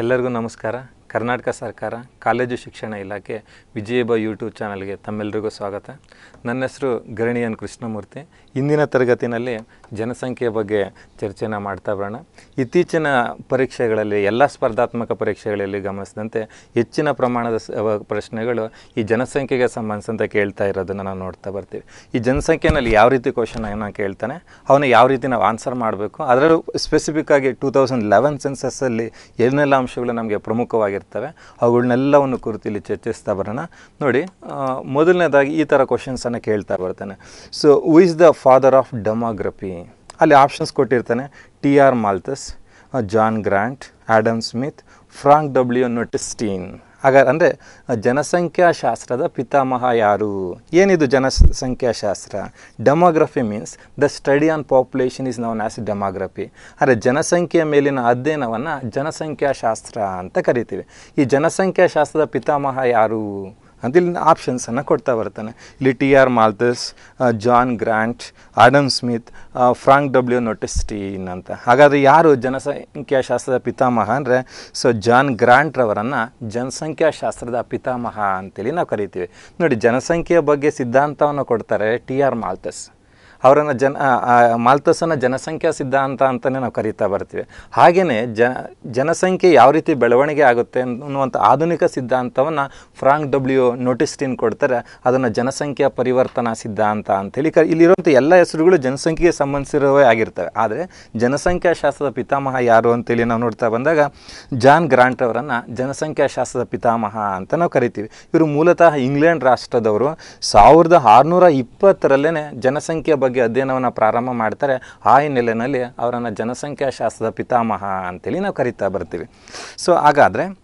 ಎಲ್ಲರಿಗೂ ನಮಸ್ಕಾರ. ಕರ್ನಾಟಕ ಸರ್ಕಾರ, ಕಾಲೇಜು ಶಿಕ್ಷಣ ಇಲಾಖೆ, ವಿಜಯಬ ಯೂಟ್ಯೂಬ್ ಚಾನಲ್ಗೆ ತಮ್ಮೆಲ್ಲರಿಗೂ ಸ್ವಾಗತ. ನನ್ನ ಹೆಸರು ಗರಣಿಯನ್ ಕೃಷ್ಣಮೂರ್ತಿ. ಇಂದಿನ ತರಗತಿನಲ್ಲಿ ಜನಸಂಖ್ಯೆಯ ಬಗ್ಗೆ ಚರ್ಚೆನ ಮಾಡ್ತಾ ಬರೋಣ. ಇತ್ತೀಚಿನ ಪರೀಕ್ಷೆಗಳಲ್ಲಿ, ಎಲ್ಲ ಸ್ಪರ್ಧಾತ್ಮಕ ಪರೀಕ್ಷೆಗಳಲ್ಲಿ ಗಮನಿಸಿದಂತೆ ಹೆಚ್ಚಿನ ಪ್ರಮಾಣದ ಪ್ರಶ್ನೆಗಳು ಈ ಜನಸಂಖ್ಯೆಗೆ ಸಂಬಂಧಿಸಿದಂತೆ ಕೇಳ್ತಾ ಇರೋದನ್ನು ನಾವು ನೋಡ್ತಾ ಬರ್ತೀವಿ. ಈ ಜನಸಂಖ್ಯೆನಲ್ಲಿ ಯಾವ ರೀತಿ ಕ್ವಶನ್ ಏನೋ ಕೇಳ್ತಾನೆ, ಅವನ್ನ ಯಾವ ರೀತಿ ನಾವು ಆನ್ಸರ್ ಮಾಡಬೇಕು, ಅದರಲ್ಲೂ ಸ್ಪೆಸಿಫಿಕ್ ಆಗಿ ಟೂ ತೌಸಂಡ್ ಲೆವೆನ್ ಸೆನ್ಸಸ್ಸಲ್ಲಿ ಏನೆಲ್ಲ ಅಂಶಗಳು ನಮಗೆ ಪ್ರಮುಖವಾಗಿರ್ತವೆ ಅವುಗಳನ್ನೆಲ್ಲವನ್ನು ಕುರಿತು ಇಲ್ಲಿ ಚರ್ಚಿಸ್ತಾ ಬರೋಣ. ನೋಡಿ ಮೊದಲನೇದಾಗಿ ಈ ಥರ ಕ್ವಶನ್ಸನ್ನು ಕೇಳ್ತಾ ಬರ್ತಾನೆ. So who is the father of demography ಅಲ್ಲಿ ಆಪ್ಷನ್ಸ್ ಕೊಟ್ಟಿರ್ತಾನೆ. T R Malthus John Graunt Adam Smith Frank W Notestein ಹಾಗಾದ್ರೆ ಅಂದರೆ ಜನಸಂಖ್ಯಾಶಾಸ್ತ್ರದ ಪಿತಾಮಹ ಯಾರು? ಏನಿದು ಜನಸಂಖ್ಯಾಶಾಸ್ತ್ರ? Demography means the study on population is known as demography ಅಂದರೆ ಜನಸಂಖ್ಯೆಯ ಮೇಲಿನ ಅಧ್ಯಯನವನ್ನು ಜನಸಂಖ್ಯಾಶಾಸ್ತ್ರ ಅಂತ ಕರಿತೀವಿ. ಈ ಜನಸಂಖ್ಯಾಶಾಸ್ತ್ರದ ಪಿತಾಮಹ ಯಾರು? ಅಂತ ಇಲ್ಲಿ ಆಪ್ಷನ್ಸನ್ನು ಕೊಡ್ತಾ ಬರ್ತಾನೆ ಇಲ್ಲಿ T R Malthus John Graunt Adam Smith Frank W Notestein ಅಂತ. ಹಾಗಾದರೆ ಯಾರು ಜನಸಂಖ್ಯಾಶಾಸ್ತ್ರದ ಪಿತಾಮಹ ಅಂದರೆ? ಸೊ ಜಾನ್ ಗ್ರಾಂಟ್ ರವರನ್ನು ಜನಸಂಖ್ಯಾಶಾಸ್ತ್ರದ ಪಿತಾಮಹ ಅಂತೇಳಿ ನಾವು ಕರಿತೀವಿ. ನೋಡಿ, ಜನಸಂಖ್ಯೆಯ ಬಗ್ಗೆ ಸಿದ್ಧಾಂತವನ್ನು ಕೊಡ್ತಾರೆ ಟಿ ಆರ್ ಮಾಲ್ತಸ್ ಅವರನ್ನು ಜನ ಮಾಲ್ತಸನ ಜನಸಂಖ್ಯಾ ಸಿದ್ಧಾಂತ ಅಂತಲೇ ನಾವು ಕರೀತಾ ಬರ್ತೀವಿ. ಹಾಗೆಯೇ ಜ, ಜನಸಂಖ್ಯೆ ಯಾವ ರೀತಿ ಬೆಳವಣಿಗೆ ಆಗುತ್ತೆ ಅನ್ನುವಂಥ ಆಧುನಿಕ ಸಿದ್ಧಾಂತವನ್ನು ಫ್ರಾಂಕ್ ಡಬ್ಲ್ಯೂ ನೋಟಿಸ್ಟಿನ್ ಕೊಡ್ತಾರೆ. ಅದನ್ನು ಜನಸಂಖ್ಯಾ ಪರಿವರ್ತನಾ ಸಿದ್ಧಾಂತ ಅಂತೇಳಿ ಕ ಇಲ್ಲಿರುವಂಥ ಎಲ್ಲ ಹೆಸರುಗಳು ಜನಸಂಖ್ಯೆಗೆ ಸಂಬಂಧಿಸಿರುವೇ ಆಗಿರ್ತವೆ. ಆದರೆ ಜನಸಂಖ್ಯಾಶಾಸ್ತ್ರದ ಪಿತಾಮಹ ಯಾರು ಅಂತೇಳಿ ನಾವು ನೋಡ್ತಾ ಬಂದಾಗ ಜಾನ್ ಗ್ರಾಂಟ್ ಅವರನ್ನು ಜನಸಂಖ್ಯಾಶಾಸ್ತ್ರದ ಪಿತಾಮಹ ಅಂತ ನಾವು ಕರಿತೀವಿ. ಇವರು ಮೂಲತಃ ಇಂಗ್ಲೆಂಡ್ ರಾಷ್ಟ್ರದವರು. ಸಾವಿರದ ಆರುನೂರ ಇಪ್ಪತ್ತರಲ್ಲೇ ಜನಸಂಖ್ಯೆ ಬಗ್ಗೆ ಅಧ್ಯಯನವನ್ನು ಪ್ರಾರಂಭ ಮಾಡ್ತಾರೆ ಆ ಹಿನ್ನೆಲೆಯಲ್ಲಿ ಅವರನ್ನು ಜನಸಂಖ್ಯಾಶಾಸ್ತ್ರದ ಪಿತಾಮಹ ಅಂತೇಳಿ ನಾವು ಕರಿತಾ ಬರ್ತೀವಿ. ಸೊ ಹಾಗಾದರೆ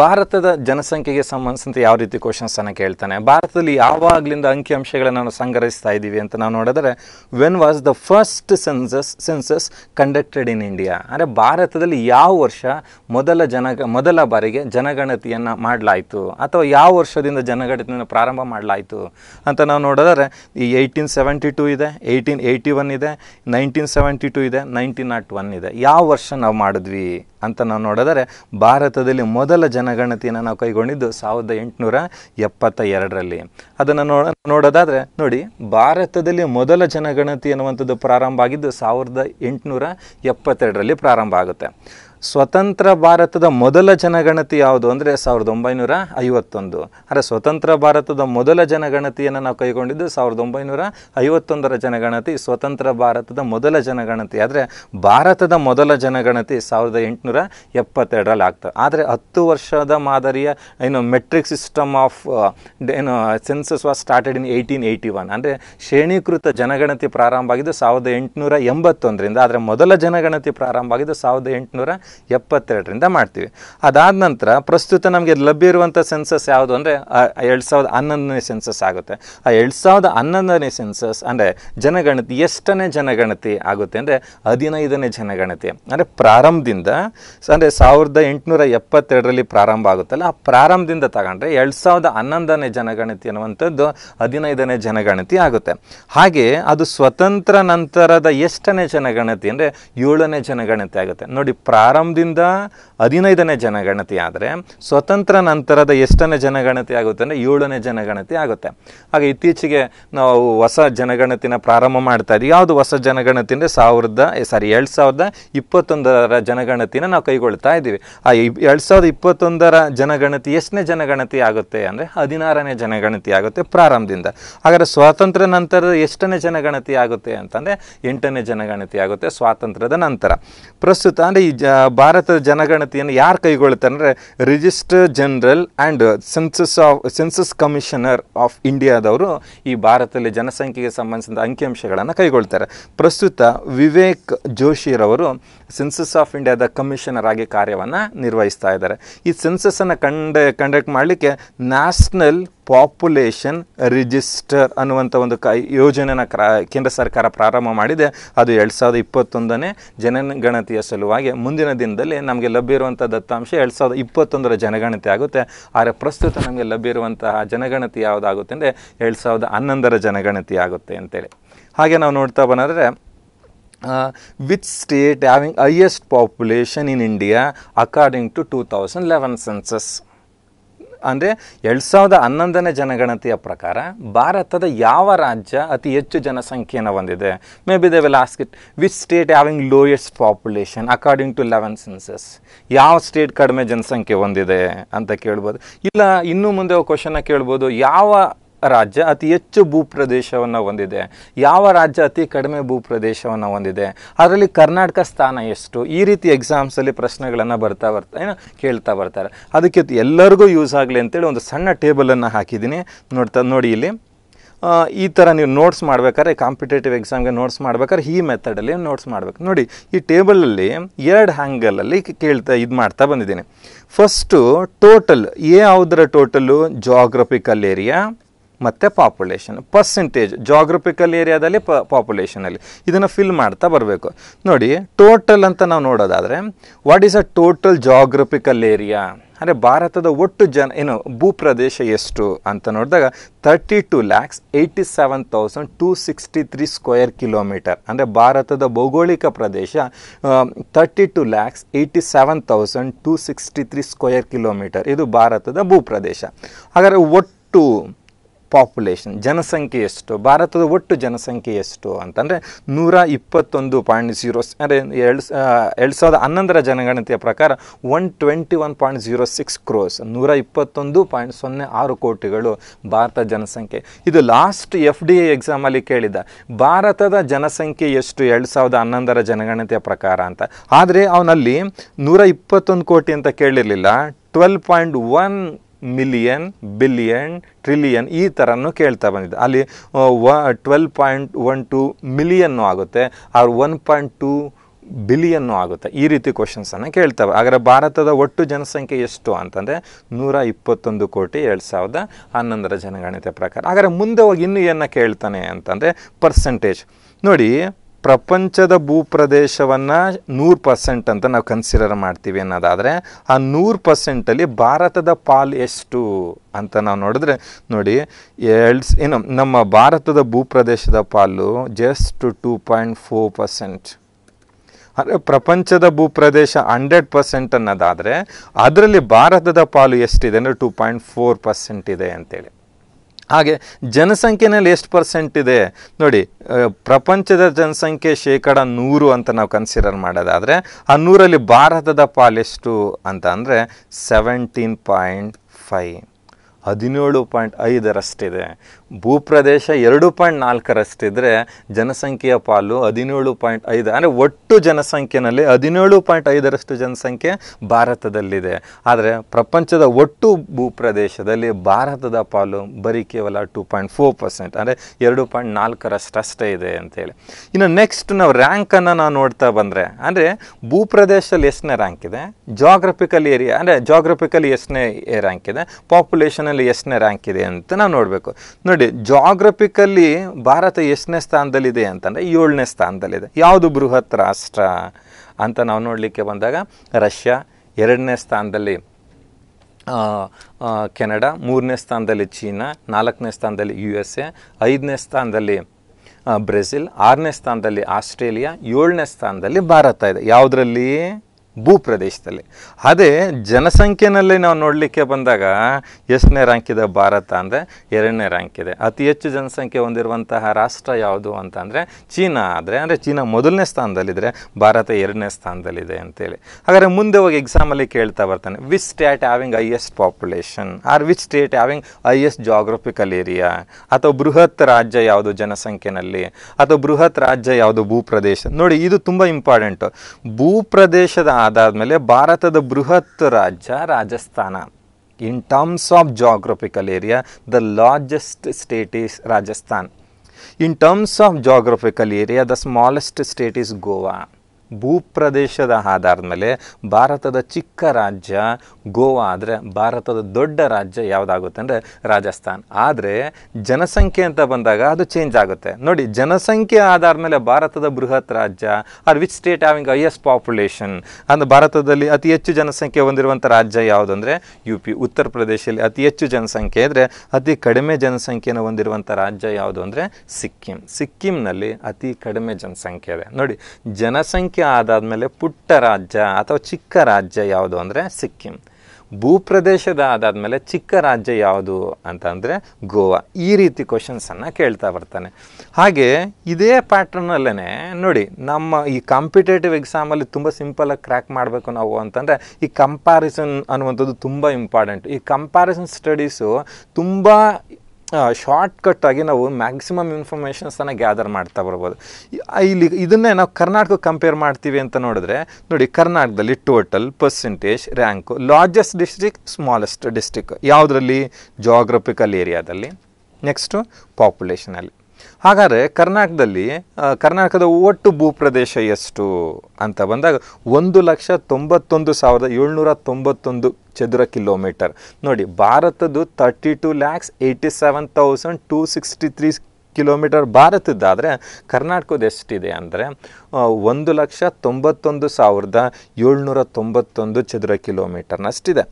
ಭಾರತದ ಜನಸಂಖ್ಯೆಗೆ ಸಂಬಂಧಿಸಿದಂತೆ ಯಾವ ರೀತಿ ಕ್ವಶನ್ಸನ್ನು ಕೇಳ್ತಾನೆ? ಭಾರತದಲ್ಲಿ ಯಾವಾಗಲಿಂದ ಅಂಕಿಅಂಶಗಳನ್ನು ನಾವು ಸಂಗ್ರಹಿಸ್ತಾ ಇದ್ದೀವಿ ಅಂತ ನಾವು ನೋಡಿದ್ರೆ when was the first census census conducted in India ಅಂದರೆ ಭಾರತದಲ್ಲಿ ಯಾವ ವರ್ಷ ಮೊದಲ ಜನ, ಮೊದಲ ಬಾರಿಗೆ ಜನಗಣತಿಯನ್ನು ಮಾಡಲಾಯಿತು? ಅಥವಾ ಯಾವ ವರ್ಷದಿಂದ ಜನಗಣತಿಯನ್ನು ಪ್ರಾರಂಭ ಮಾಡಲಾಯಿತು? ಅಂತ ನಾವು ನೋಡಿದ್ರೆ, ಈ ಏಯ್ಟೀನ್ ಸೆವೆಂಟಿ ಟೂ ಇದೆ ಏಯ್ಟೀನ್ ಏಯ್ಟಿ ಒನ್ ಇದೆ ನೈನ್ಟೀನ್ ಸೆವೆಂಟಿ ಟೂ ಇದೆ ನೈನ್ಟೀನ್ ನಾಟ್ ಒನ್ ಇದೆ. ಯಾವ ವರ್ಷ ನಾವು ಮಾಡಿದ್ವಿ ಅಂತ ನಾವು ನೋಡಿದರೆ, ಭಾರತದಲ್ಲಿ ಮೊದಲ ಜನಗಣತಿಯನ್ನು ನಾವು ಕೈಗೊಂಡಿದ್ದು ಸಾವಿರದ ಎಂಟುನೂರ ಎಪ್ಪತ್ತ ಎರಡರಲ್ಲಿ ಅದನ್ನು ನೋಡ ನೋಡೋದಾದರೆ ನೋಡಿ, ಭಾರತದಲ್ಲಿ ಮೊದಲ ಜನಗಣತಿ ಅನ್ನುವಂಥದ್ದು ಪ್ರಾರಂಭ ಆಗಿದ್ದು ಸಾವಿರದ ಎಂಟುನೂರ ಎಪ್ಪತ್ತೆರಡರಲ್ಲಿ ಪ್ರಾರಂಭ ಆಗುತ್ತೆ. ಸ್ವತಂತ್ರ ಭಾರತದ ಮೊದಲ ಜನಗಣತಿ ಯಾವುದು ಅಂದರೆ ಸಾವಿರದ ಒಂಬೈನೂರ ಐವತ್ತೊಂದು. ಅಂದರೆ ಸ್ವತಂತ್ರ ಭಾರತದ ಮೊದಲ ಜನಗಣತಿಯನ್ನು ನಾವು ಕೈಗೊಂಡಿದ್ದು ಸಾವಿರದ ಒಂಬೈನೂರ ಐವತ್ತೊಂದರ ಜನಗಣತಿ, ಸ್ವತಂತ್ರ ಭಾರತದ ಮೊದಲ ಜನಗಣತಿ. ಆದರೆ ಭಾರತದ ಮೊದಲ ಜನಗಣತಿ ಸಾವಿರದ ಎಂಟುನೂರ ಎಪ್ಪತ್ತೆರಡರಲ್ಲಿ ಆಗ್ತದೆ ಆದರೆ ಹತ್ತು ವರ್ಷದ ಮಾದರಿಯ ಏನು ಮೆಟ್ರಿಕ್ ಸಿಸ್ಟಮ್ ಆಫ್ ಏನು census was started in eighteen eighty one ಅಂದರೆ ಶ್ರೇಣೀಕೃತ ಜನಗಣತಿ ಪ್ರಾರಂಭ ಆಗಿದ್ದು ಸಾವಿರದ ಎಂಟುನೂರ ಎಂಬತ್ತೊಂದರಿಂದ ಆದರೆ ಮೊದಲ ಜನಗಣತಿ ಪ್ರಾರಂಭ ಆಗಿದ್ದು ಸಾವಿರದ ಎಂಟುನೂರ ಎಪ್ಪತ್ತೆರಡರಿಂದ ಮಾಡ್ತೀವಿ. ಅದಾದ ನಂತರ ಪ್ರಸ್ತುತ ನಮಗೆ ಲಭ್ಯ ಇರುವಂಥ ಸೆನ್ಸಸ್ ಯಾವುದು ಅಂದರೆ ಎರಡು ಸಾವಿರದ ಹನ್ನೊಂದನೇ ಸೆನ್ಸಸ್ ಆಗುತ್ತೆ. ಆ ಎರಡು ಸಾವಿರದ ಹನ್ನೊಂದನೇ ಸೆನ್ಸಸ್ ಅಂದರೆ ಜನಗಣತಿ, ಎಷ್ಟನೇ ಜನಗಣತಿ ಆಗುತ್ತೆ ಅಂದರೆ ಹದಿನೈದನೇ ಜನಗಣತಿ. ಅಂದರೆ ಪ್ರಾರಂಭದಿಂದ, ಅಂದರೆ ಸಾವಿರದ ಎಂಟುನೂರ ಎಪ್ಪತ್ತೆರಡರಲ್ಲಿ ಪ್ರಾರಂಭ ಆಗುತ್ತಲ್ಲ, ಆ ಪ್ರಾರಂಭದಿಂದ ತಗೊಂಡ್ರೆ ಎರಡು ಸಾವಿರದ ಹನ್ನೊಂದನೇ ಜನಗಣತಿ ಅನ್ನುವಂಥದ್ದು ಹದಿನೈದನೇ ಜನಗಣತಿ ಆಗುತ್ತೆ. ಹಾಗೆ ಅದು ಸ್ವತಂತ್ರ ನಂತರದ ಎಷ್ಟನೇ ಜನಗಣತಿ ಅಂದರೆ ಏಳನೇ ಜನಗಣತಿ ಆಗುತ್ತೆ. ನೋಡಿ ಪ್ರಾರಂಭದಿಂದ ಹದಿನೈದನೇ ಜನಗಣತಿ ಆದರೆ ಸ್ವತಂತ್ರ ನಂತರದ ಎಷ್ಟನೇ ಜನಗಣತಿ ಆಗುತ್ತೆ ಅಂದರೆ ಏಳನೇ ಜನಗಣತಿ ಆಗುತ್ತೆ. ಹಾಗೆ ಇತ್ತೀಚೆಗೆ ನಾವು ಹೊಸ ಜನಗಣತಿನ ಪ್ರಾರಂಭ ಮಾಡ್ತಾ ಇದ್ದೀವಿ ಯಾವುದು ಹೊಸ ಜನಗಣತಿ ಅಂದರೆ ಸಾವಿರದ ಸಾರಿ ಎರಡು ಸಾವಿರದ ಇಪ್ಪತ್ತೊಂದರ ಜನಗಣತಿನ ನಾವು ಕೈಗೊಳ್ತಾ ಇದ್ದೀವಿ. ಆ ಎರಡು ಸಾವಿರದ ಇಪ್ಪತ್ತೊಂದರ ಜನಗಣತಿ ಎಷ್ಟನೇ ಜನಗಣತಿ ಆಗುತ್ತೆ ಅಂದರೆ ಹದಿನಾರನೇ ಜನಗಣತಿ ಆಗುತ್ತೆ ಪ್ರಾರಂಭದಿಂದ. ಹಾಗಾದರೆ ಸ್ವಾತಂತ್ರ್ಯ ನಂತರದ ಎಷ್ಟನೇ ಜನಗಣತಿ ಆಗುತ್ತೆ ಅಂತಂದರೆ ಎಂಟನೇ ಜನಗಣತಿ ಆಗುತ್ತೆ ಸ್ವಾತಂತ್ರ್ಯದ ನಂತರ. ಪ್ರಸ್ತುತ ಅಂದರೆ ಈ ಜ ಭಾರತದ ಜನಗಣತಿಯನ್ನು ಯಾರು ಕೈಗೊಳ್ತಾರೆ ಅಂದರೆ register general and census of census commissioner of ಇಂಡಿಯಾದವರು ಈ ಭಾರತದಲ್ಲಿ ಜನಸಂಖ್ಯೆಗೆ ಸಂಬಂಧಿಸಿದ ಅಂಕಿಅಂಶಗಳನ್ನು ಕೈಗೊಳ್ತಾರೆ. ಪ್ರಸ್ತುತ ವಿವೇಕ್ ಜೋಶಿರವರು ಸೆನ್ಸಸ್ ಆಫ್ ಇಂಡಿಯಾದ ಕಮಿಷನರ್ ಆಗಿ ಕಾರ್ಯವನ್ನು ನಿರ್ವಹಿಸ್ತಾ ಇದ್ದಾರೆ. ಈ ಸೆನ್ಸಸ್ಸನ್ನು ಕಂಡ ಕಂಡಕ್ಟ್ ಮಾಡಲಿಕ್ಕೆ ನ್ಯಾಷನಲ್ ಪಾಪ್ಯುಲೇಷನ್ ರಿಜಿಸ್ಟರ್ ಅನ್ನುವಂಥ ಒಂದು ಕ, ಯೋಜನೆನ ಕ್ರ, ಕೇಂದ್ರ ಸರ್ಕಾರ ಪ್ರಾರಂಭ ಮಾಡಿದೆ. ಅದು ಎರಡು ಸಾವಿರದ ಇಪ್ಪತ್ತೊಂದನೇ ಜನಗಣತಿಯ ಸಲುವಾಗಿ ಮುಂದಿನ ದಿನದಲ್ಲಿ ನಮಗೆ ಲಭ್ಯ ಇರುವಂಥ ದತ್ತಾಂಶ ಎರಡು ಸಾವಿರದ ಇಪ್ಪತ್ತೊಂದರ ಜನಗಣತಿ ಆಗುತ್ತೆ. ಆದರೆ ಪ್ರಸ್ತುತ ನಮಗೆ ಲಭ್ಯ ಇರುವಂತಹ ಜನಗಣತಿ ಯಾವುದಾಗುತ್ತೆ ಅಂದರೆ ಎರಡು ಸಾವಿರದ ಹನ್ನೊಂದರ ಜನಗಣತಿ ಆಗುತ್ತೆ ಅಂತೇಳಿ. ಹಾಗೆ ನಾವು ನೋಡ್ತಾ ಬಂದರೆ which state having highest population in India according to two thousand eleven census ಅಂದರೆ ಎರಡು ಸಾವಿರದ ಹನ್ನೊಂದನೇ ಜನಗಣತಿಯ ಪ್ರಕಾರ ಭಾರತದ ಯಾವ ರಾಜ್ಯ ಅತಿ ಹೆಚ್ಚು ಜನಸಂಖ್ಯೆಯನ್ನು ಹೊಂದಿದೆ? May be they will ask it which state having lowest population according to eleven census ಯಾವ ಸ್ಟೇಟ್ ಕಡಿಮೆ ಜನಸಂಖ್ಯೆ ಹೊಂದಿದೆ ಅಂತ ಕೇಳ್ಬೋದು. ಇಲ್ಲ, ಇನ್ನೂ ಮುಂದೆ ಕ್ವಶನ್ನ ಕೇಳ್ಬೋದು, ಯಾವ ರಾಜ್ಯ ಅತಿ ಹೆಚ್ಚು ಭೂಪ್ರದೇಶವನ್ನು ಹೊಂದಿದೆ. ಯಾವ ರಾಜ್ಯ ಅತಿ ಕಡಿಮೆ ಭೂಪ್ರದೇಶವನ್ನು ಹೊಂದಿದೆ? ಅದರಲ್ಲಿ ಕರ್ನಾಟಕ ಸ್ಥಾನ ಎಷ್ಟು? ಈ ರೀತಿ ಎಕ್ಸಾಮ್ಸಲ್ಲಿ ಪ್ರಶ್ನೆಗಳನ್ನು ಬರ್ತಾ ಬರ್ತಾ, ಏನೋ ಕೇಳ್ತಾ ಬರ್ತಾರೆ. ಅದಕ್ಕೆ ಎಲ್ಲರಿಗೂ ಯೂಸ್ ಆಗಲಿ ಅಂತೇಳಿ ಒಂದು ಸಣ್ಣ ಟೇಬಲನ್ನು ಹಾಕಿದ್ದೀನಿ. ನೋಡ್ತಾ, ನೋಡಿ ಇಲ್ಲಿ. ಈ ಥರ ನೀವು ನೋಟ್ಸ್ ಮಾಡ್ಬೇಕಾದ್ರೆ ಕಾಂಪಿಟೇಟಿವ್ ಎಕ್ಸಾಮ್ಗೆ ನೋಟ್ಸ್ ಮಾಡ್ಬೇಕಾದ್ರೆ ಈ ಮೆಥಡಲ್ಲಿ ನೋಟ್ಸ್ ಮಾಡ್ಬೇಕು. ನೋಡಿ, ಈ ಟೇಬಲಲ್ಲಿ ಎರಡು ಹ್ಯಾಂಗಲಲ್ಲಿ ಕೇಳ್ತಾ, ಇದು ಮಾಡ್ತಾ ಬಂದಿದ್ದೀನಿ. ಫಸ್ಟು ಟೋಟಲ್ ಯಾವುದರ ಟೋಟಲು ಜಾಗ್ರಫಿಕಲ್ ಏರಿಯಾ ಮತ್ತು ಪಾಪ್ಯುಲೇಷನ್ ಪರ್ಸೆಂಟೇಜ್ ಜಾಗ್ರಫಿಕಲ್ ಏರಿಯಾದಲ್ಲಿ ಪ ಪಾಪ್ಯುಲೇಷನಲ್ಲಿ ಇದನ್ನು ಫಿಲ್ ಮಾಡ್ತಾ ಬರಬೇಕು. ನೋಡಿ ಟೋಟಲ್ ಅಂತ ನಾವು ನೋಡೋದಾದರೆ what is a total geographical area ಅಂದರೆ ಭಾರತದ ಒಟ್ಟು ಜನ, ಏನು, ಭೂಪ್ರದೇಶ ಎಷ್ಟು ಅಂತ ನೋಡಿದಾಗ thirty two lakhs eighty seven thousand two sixty three square kilometre ಅಂದರೆ ಭಾರತದ ಭೌಗೋಳಿಕ ಪ್ರದೇಶ thirty two lakhs eighty seven thousand two sixty three square kilometre ಇದು ಭಾರತದ ಭೂಪ್ರದೇಶ. ಹಾಗಾದರೆ ಒಟ್ಟು ಪಾಪ್ಯುಲೇಷನ್ ಜನಸಂಖ್ಯೆ ಎಷ್ಟು? ಭಾರತದ ಒಟ್ಟು ಜನಸಂಖ್ಯೆ ಎಷ್ಟು ಅಂತಂದರೆ ನೂರ ಇಪ್ಪತ್ತೊಂದು ಪಾಯಿಂಟ್ ಜೀರೋ ಅಂದರೆ ಎರಡು ಎರಡು ಸಾವಿರದ ಹನ್ನೊಂದರ ಜನಗಣತಿಯ ಪ್ರಕಾರ one twenty one point zero six crores ನೂರ ಇಪ್ಪತ್ತೊಂದು ಪಾಯಿಂಟ್ ಸೊನ್ನೆ ಆರು ಕೋಟಿಗಳು ಭಾರತ ಜನಸಂಖ್ಯೆ. ಇದು ಲಾಸ್ಟ್ ಎಫ್ ಡಿ ಎ ಎಕ್ಸಾಮಲ್ಲಿ ಕೇಳಿದ್ದ ಭಾರತದ ಜನಸಂಖ್ಯೆ ಎಷ್ಟು ಎರಡು ಸಾವಿರದ ಹನ್ನೊಂದರ ಜನಗಣತಿಯ ಪ್ರಕಾರ ಅಂತ. ಆದರೆ ಅವನಲ್ಲಿ ನೂರ ಇಪ್ಪತ್ತೊಂದು ಕೋಟಿ ಅಂತ ಕೇಳಿರಲಿಲ್ಲ twelve point one million billion trillion ಈ ಥರನೂ ಕೇಳ್ತಾ ಬಂದಿದೆ ಅಲ್ಲಿ ವ twelve point one two million ಆಗುತ್ತೆ, or one point two billion ಆಗುತ್ತೆ. ಈ ರೀತಿ ಕ್ವಶನ್ಸನ್ನು ಕೇಳ್ತವೆ ಆದರೆ ಭಾರತದ ಒಟ್ಟು ಜನಸಂಖ್ಯೆ ಎಷ್ಟು ಅಂತಂದರೆ ನೂರ ಇಪ್ಪತ್ತೊಂದು ಕೋಟಿ ಎರಡು ಸಾವಿರದ ಹನ್ನೊಂದರ ಜನಗಣತೆ ಪ್ರಕಾರ. ಆದರೆ ಮುಂದೆ ಹೋಗಿ ಇನ್ನೂ ಏನನ್ನ ಕೇಳ್ತಾನೆ ಅಂತಂದರೆ ಪರ್ಸೆಂಟೇಜ್ ನೋಡಿ ಪ್ರಪಂಚದ ಭೂಪ್ರದೇಶವನ್ನು ನೂರು ಪರ್ಸೆಂಟ್ ಅಂತ ನಾವು ಕನ್ಸಿಡರ್ ಮಾಡ್ತೀವಿ ಅನ್ನೋದಾದರೆ, ಆ ನೂರು ಪರ್ಸೆಂಟಲ್ಲಿ ಭಾರತದ ಪಾಲು ಎಷ್ಟು ಅಂತ ನಾವು ನೋಡಿದ್ರೆ, ನೋಡಿ ಎರಡು ಏನು ನಮ್ಮ ಭಾರತದ ಭೂಪ್ರದೇಶದ ಪಾಲು just two point four percent ಅಂದರೆ ಪ್ರಪಂಚದ ಭೂಪ್ರದೇಶ ಹಂಡ್ರೆಡ್ ಪರ್ಸೆಂಟ್ ಅನ್ನೋದಾದರೆ, ಅದರಲ್ಲಿ ಭಾರತದ ಪಾಲು ಎಷ್ಟಿದೆ ಅಂದರೆ ಟೂ ಪಾಯಿಂಟ್ ಫೋರ್ ಪರ್ಸೆಂಟ್ ಇದೆ ಅಂತೇಳಿ. ಹಾಗೆ ಜನಸಂಖ್ಯೆನಲ್ಲಿ ಎಷ್ಟು ಪರ್ಸೆಂಟ್ ಇದೆ? ನೋಡಿ ಪ್ರಪಂಚದ ಜನಸಂಖ್ಯೆ ಶೇಕಡ ನೂರು ಅಂತ ನಾವು ಕನ್ಸಿಡರ್ ಮಾಡೋದಾದರೆ, ಆ ನೂರಲ್ಲಿ ಭಾರತದ ಪಾಲೆಷ್ಟು ಅಂತ ಅಂದರೆ ಸೆವೆಂಟೀನ್ ಪಾಯಿಂಟ್ ಫೈ ಹದಿನೇಳು ಪಾಯಿಂಟ್ ಐದರಷ್ಟಿದೆ. ಭೂಪ್ರದೇಶ ಎರಡು ಪಾಯಿಂಟ್ ನಾಲ್ಕರಷ್ಟಿದ್ರೆ ಜನಸಂಖ್ಯೆಯ ಪಾಲು ಹದಿನೇಳು ಪಾಯಿಂಟ್ ಐದು. ಅಂದರೆ ಒಟ್ಟು ಜನಸಂಖ್ಯೆನಲ್ಲಿ ಹದಿನೇಳು ಪಾಯಿಂಟ್ ಐದರಷ್ಟು ಜನಸಂಖ್ಯೆ ಭಾರತದಲ್ಲಿದೆ. ಆದರೆ ಪ್ರಪಂಚದ ಒಟ್ಟು ಭೂಪ್ರದೇಶದಲ್ಲಿ ಭಾರತದ ಪಾಲು ಬರೀ ಕೇವಲ ಟೂ ಪಾಯಿಂಟ್ ಫೋರ್ ಪರ್ಸೆಂಟ್. ಅಂದರೆ ಎರಡು ಪಾಯಿಂಟ್ ನಾಲ್ಕರಷ್ಟಷ್ಟೇ ಇದೆ ಅಂತೇಳಿ. ಇನ್ನು ನೆಕ್ಸ್ಟ್ ನಾವು ರ್ಯಾಂಕನ್ನು ನಾವು ನೋಡ್ತಾ ಬಂದರೆ, ಅಂದರೆ ಭೂಪ್ರದೇಶದಲ್ಲಿ ಎಷ್ಟನೇ ರ್ಯಾಂಕ್ ಇದೆ? ಜಾಗ್ರಫಿಕಲ್ ಏರಿಯಾ ಅಂದರೆ ಜಾಗ್ರಫಿಕಲಿ ಎಷ್ಟನೇ ರ್ಯಾಂಕ್ ಇದೆ? ಪಾಪ್ಯುಲೇಷನಲ್ಲಿ ಎಷ್ಟನೇ ರ್ಯಾಂಕ್ ಇದೆ ಅಂತ ನಾವು ನೋಡಬೇಕು. ನೋಡಿ ಜಾಗ್ರಫಿಕಲ್ಲಿ ಭಾರತ ಎಷ್ಟನೇ ಸ್ಥಾನದಲ್ಲಿದೆ ಅಂತಂದರೆ ಏಳನೇ ಸ್ಥಾನದಲ್ಲಿದೆ. ಯಾವುದು ಬೃಹತ್ ರಾಷ್ಟ್ರ ಅಂತ ನಾವು ನೋಡಲಿಕ್ಕೆ ಬಂದಾಗ, ರಷ್ಯಾ ಎರಡನೇ ಸ್ಥಾನದಲ್ಲಿ ಕೆನಡಾ ಮೂರನೇ ಸ್ಥಾನದಲ್ಲಿ ಚೀನಾ, ನಾಲ್ಕನೇ ಸ್ಥಾನದಲ್ಲಿ ಯು ಎಸ್ ಎ ಐದನೇ ಸ್ಥಾನದಲ್ಲಿ ಬ್ರೆಜಿಲ್, ಆರನೇ ಸ್ಥಾನದಲ್ಲಿ ಆಸ್ಟ್ರೇಲಿಯಾ, ಏಳನೇ ಸ್ಥಾನದಲ್ಲಿ ಭಾರತ ಇದೆ. ಯಾವುದರಲ್ಲಿ? ಭೂಪ್ರದೇಶದಲ್ಲಿ. ಅದೇ ಜನಸಂಖ್ಯೆನಲ್ಲಿ ನಾವು ನೋಡಲಿಕ್ಕೆ ಬಂದಾಗ ಎಷ್ಟನೇ ರ್ಯಾಂಕ್ ಇದೆ ಭಾರತ ಅಂದರೆ ಎರಡನೇ ರ್ಯಾಂಕ್ ಇದೆ. ಅತಿ ಹೆಚ್ಚು ಜನಸಂಖ್ಯೆ ಹೊಂದಿರುವಂತಹ ರಾಷ್ಟ್ರ ಯಾವುದು ಅಂತಂದರೆ ಚೀನಾ ಆದರೆ, ಅಂದರೆ ಚೀನಾ ಮೊದಲನೇ ಸ್ಥಾನದಲ್ಲಿದ್ದರೆ ಭಾರತ ಎರಡನೇ ಸ್ಥಾನದಲ್ಲಿದೆ ಅಂತೇಳಿ. ಹಾಗಾದರೆ ಮುಂದೆ ಹೋಗಿ ಎಕ್ಸಾಮಲ್ಲಿ ಕೇಳ್ತಾ ಬರ್ತಾನೆ which state having highest population or which state having highest geographical area ಅಥವಾ ಬೃಹತ್ ರಾಜ್ಯ ಯಾವುದು ಜನಸಂಖ್ಯೆನಲ್ಲಿ? ಅಥವಾ ಬೃಹತ್ ರಾಜ್ಯ ಯಾವುದು ಭೂಪ್ರದೇಶ? ನೋಡಿ, ಇದು ತುಂಬ ಇಂಪಾರ್ಟೆಂಟು ಭೂಪ್ರದೇಶದ ಆದಾದ್ಮೇಲೆ ಭಾರತದ ಬೃಹತ್ ರಾಜ್ಯ Rajasthan. In terms of geographical area the largest state is Rajasthan in terms of geographical area the smallest state is Goa ಭೂಪ್ರದೇಶದ ಆಧಾರದ ಮೇಲೆ ಭಾರತದ ಚಿಕ್ಕ ರಾಜ್ಯ ಗೋವಾ ಆದರೆ ಭಾರತದ ದೊಡ್ಡ ರಾಜ್ಯ ಯಾವುದಾಗುತ್ತೆ ಅಂದರೆ ರಾಜಸ್ಥಾನ್. ಆದರೆ ಜನಸಂಖ್ಯೆ ಅಂತ ಬಂದಾಗ ಅದು ಚೇಂಜ್ ಆಗುತ್ತೆ. ನೋಡಿ, ಜನಸಂಖ್ಯೆ ಆಧಾರದ ಮೇಲೆ ಭಾರತದ ಬೃಹತ್ ರಾಜ್ಯ or which state having highest population ಅಂದರೆ ಭಾರತದಲ್ಲಿ ಅತಿ ಹೆಚ್ಚು ಜನಸಂಖ್ಯೆ ಹೊಂದಿರುವಂಥ ರಾಜ್ಯ ಯಾವುದು ಅಂದರೆ ಯು ಪಿ ಉತ್ತರ ಪ್ರದೇಶದಲ್ಲಿ ಅತಿ ಹೆಚ್ಚು ಜನಸಂಖ್ಯೆ ಇದ್ದರೆ ಅತಿ ಕಡಿಮೆ ಜನಸಂಖ್ಯೆಯನ್ನು ಹೊಂದಿರುವಂಥ ರಾಜ್ಯ ಯಾವುದು ಅಂದರೆ ಸಿಕ್ಕಿಂ. ಸಿಕ್ಕಿಂನಲ್ಲಿ ಅತಿ ಕಡಿಮೆ ಜನಸಂಖ್ಯೆ ಇದೆ. ನೋಡಿ, ಜನಸಂಖ್ಯೆ ಆದಾದ್ಮೇಲೆ ಪುಟ್ಟ ರಾಜ್ಯ ಅಥವಾ ಚಿಕ್ಕ ರಾಜ್ಯ ಯಾವುದು ಅಂದರೆ ಸಿಕ್ಕಿಂ. ಭೂಪ್ರದೇಶದ ಆದಾದ್ಮೇಲೆ ಚಿಕ್ಕ ರಾಜ್ಯ ಯಾವುದು ಅಂತಂದರೆ ಗೋವಾ. ಈ ರೀತಿ ಕ್ವಶನ್ಸನ್ನು ಕೇಳ್ತಾ ಬರ್ತಾನೆ. ಹಾಗೆ ಇದೇ ಪ್ಯಾಟ್ರನ್ನಲ್ಲೇ ನೋಡಿ, ನಮ್ಮ ಈ ಕಾಂಪಿಟೇಟಿವ್ ಎಕ್ಸಾಮಲ್ಲಿ ತುಂಬ ಸಿಂಪಲಾಗಿ ಕ್ರ್ಯಾಕ್ ಮಾಡಬೇಕು ನಾವು ಅಂತಂದರೆ ಈ ಕಂಪ್ಯಾರಿಸನ್ ಅನ್ನುವಂಥದ್ದು ತುಂಬ ಇಂಪಾರ್ಟೆಂಟ್ ಈ ಕಂಪ್ಯಾರಿಸನ್ ಸ್ಟಡೀಸು ತುಂಬ ಶಾರ್ಟ್ ಕಟ್ ಆಗಿ ನಾವು ಮ್ಯಾಕ್ಸಿಮಮ್ ಇನ್ಫಾರ್ಮೇಷನ್ಸನ್ನು ಗ್ಯಾದರ್ ಮಾಡ್ತಾ ಬರ್ಬೋದು. ಇಲ್ಲಿ ಇದನ್ನೇ ನಾವು ಕರ್ನಾಟಕ ಕಂಪೇರ್ ಮಾಡ್ತೀವಿ ಅಂತ ನೋಡಿದ್ರೆ, ನೋಡಿ ಕರ್ನಾಟಕದಲ್ಲಿ total percentage rank largest district smallest district ಯಾವುದರಲ್ಲಿ? ಜಾಗ್ರಫಿಕಲ್ ಏರಿಯಾದಲ್ಲಿ ನೆಕ್ಸ್ಟು ಪಾಪ್ಯುಲೇಷನಲ್ಲಿ ಹಾಗಾದರೆ ಕರ್ನಾಟಕದಲ್ಲಿ ಕರ್ನಾಟಕದ ಒಟ್ಟು ಭೂಪ್ರದೇಶ ಎಷ್ಟು ಅಂತ ಬಂದಾಗ ಒಂದು ಲಕ್ಷ ತೊಂಬತ್ತೊಂದು ಸಾವಿರದ ಏಳ್ನೂರ ತೊಂಬತ್ತೊಂದು ಚದುರ ಕಿಲೋಮೀಟರ್. ನೋಡಿ, ಭಾರತದ್ದು thirty two lakhs eighty seven thousand two sixty three kilometre ಭಾರತದ್ದಾದರೆ ಕರ್ನಾಟಕದ ಎಷ್ಟಿದೆ ಅಂದರೆ ಒಂದು ಲಕ್ಷ ತೊಂಬತ್ತೊಂದು ಸಾವಿರದ ಏಳ್ನೂರ ತೊಂಬತ್ತೊಂದು ಚದುರ ಕಿಲೋಮೀಟರ್ನಷ್ಟಿದೆ.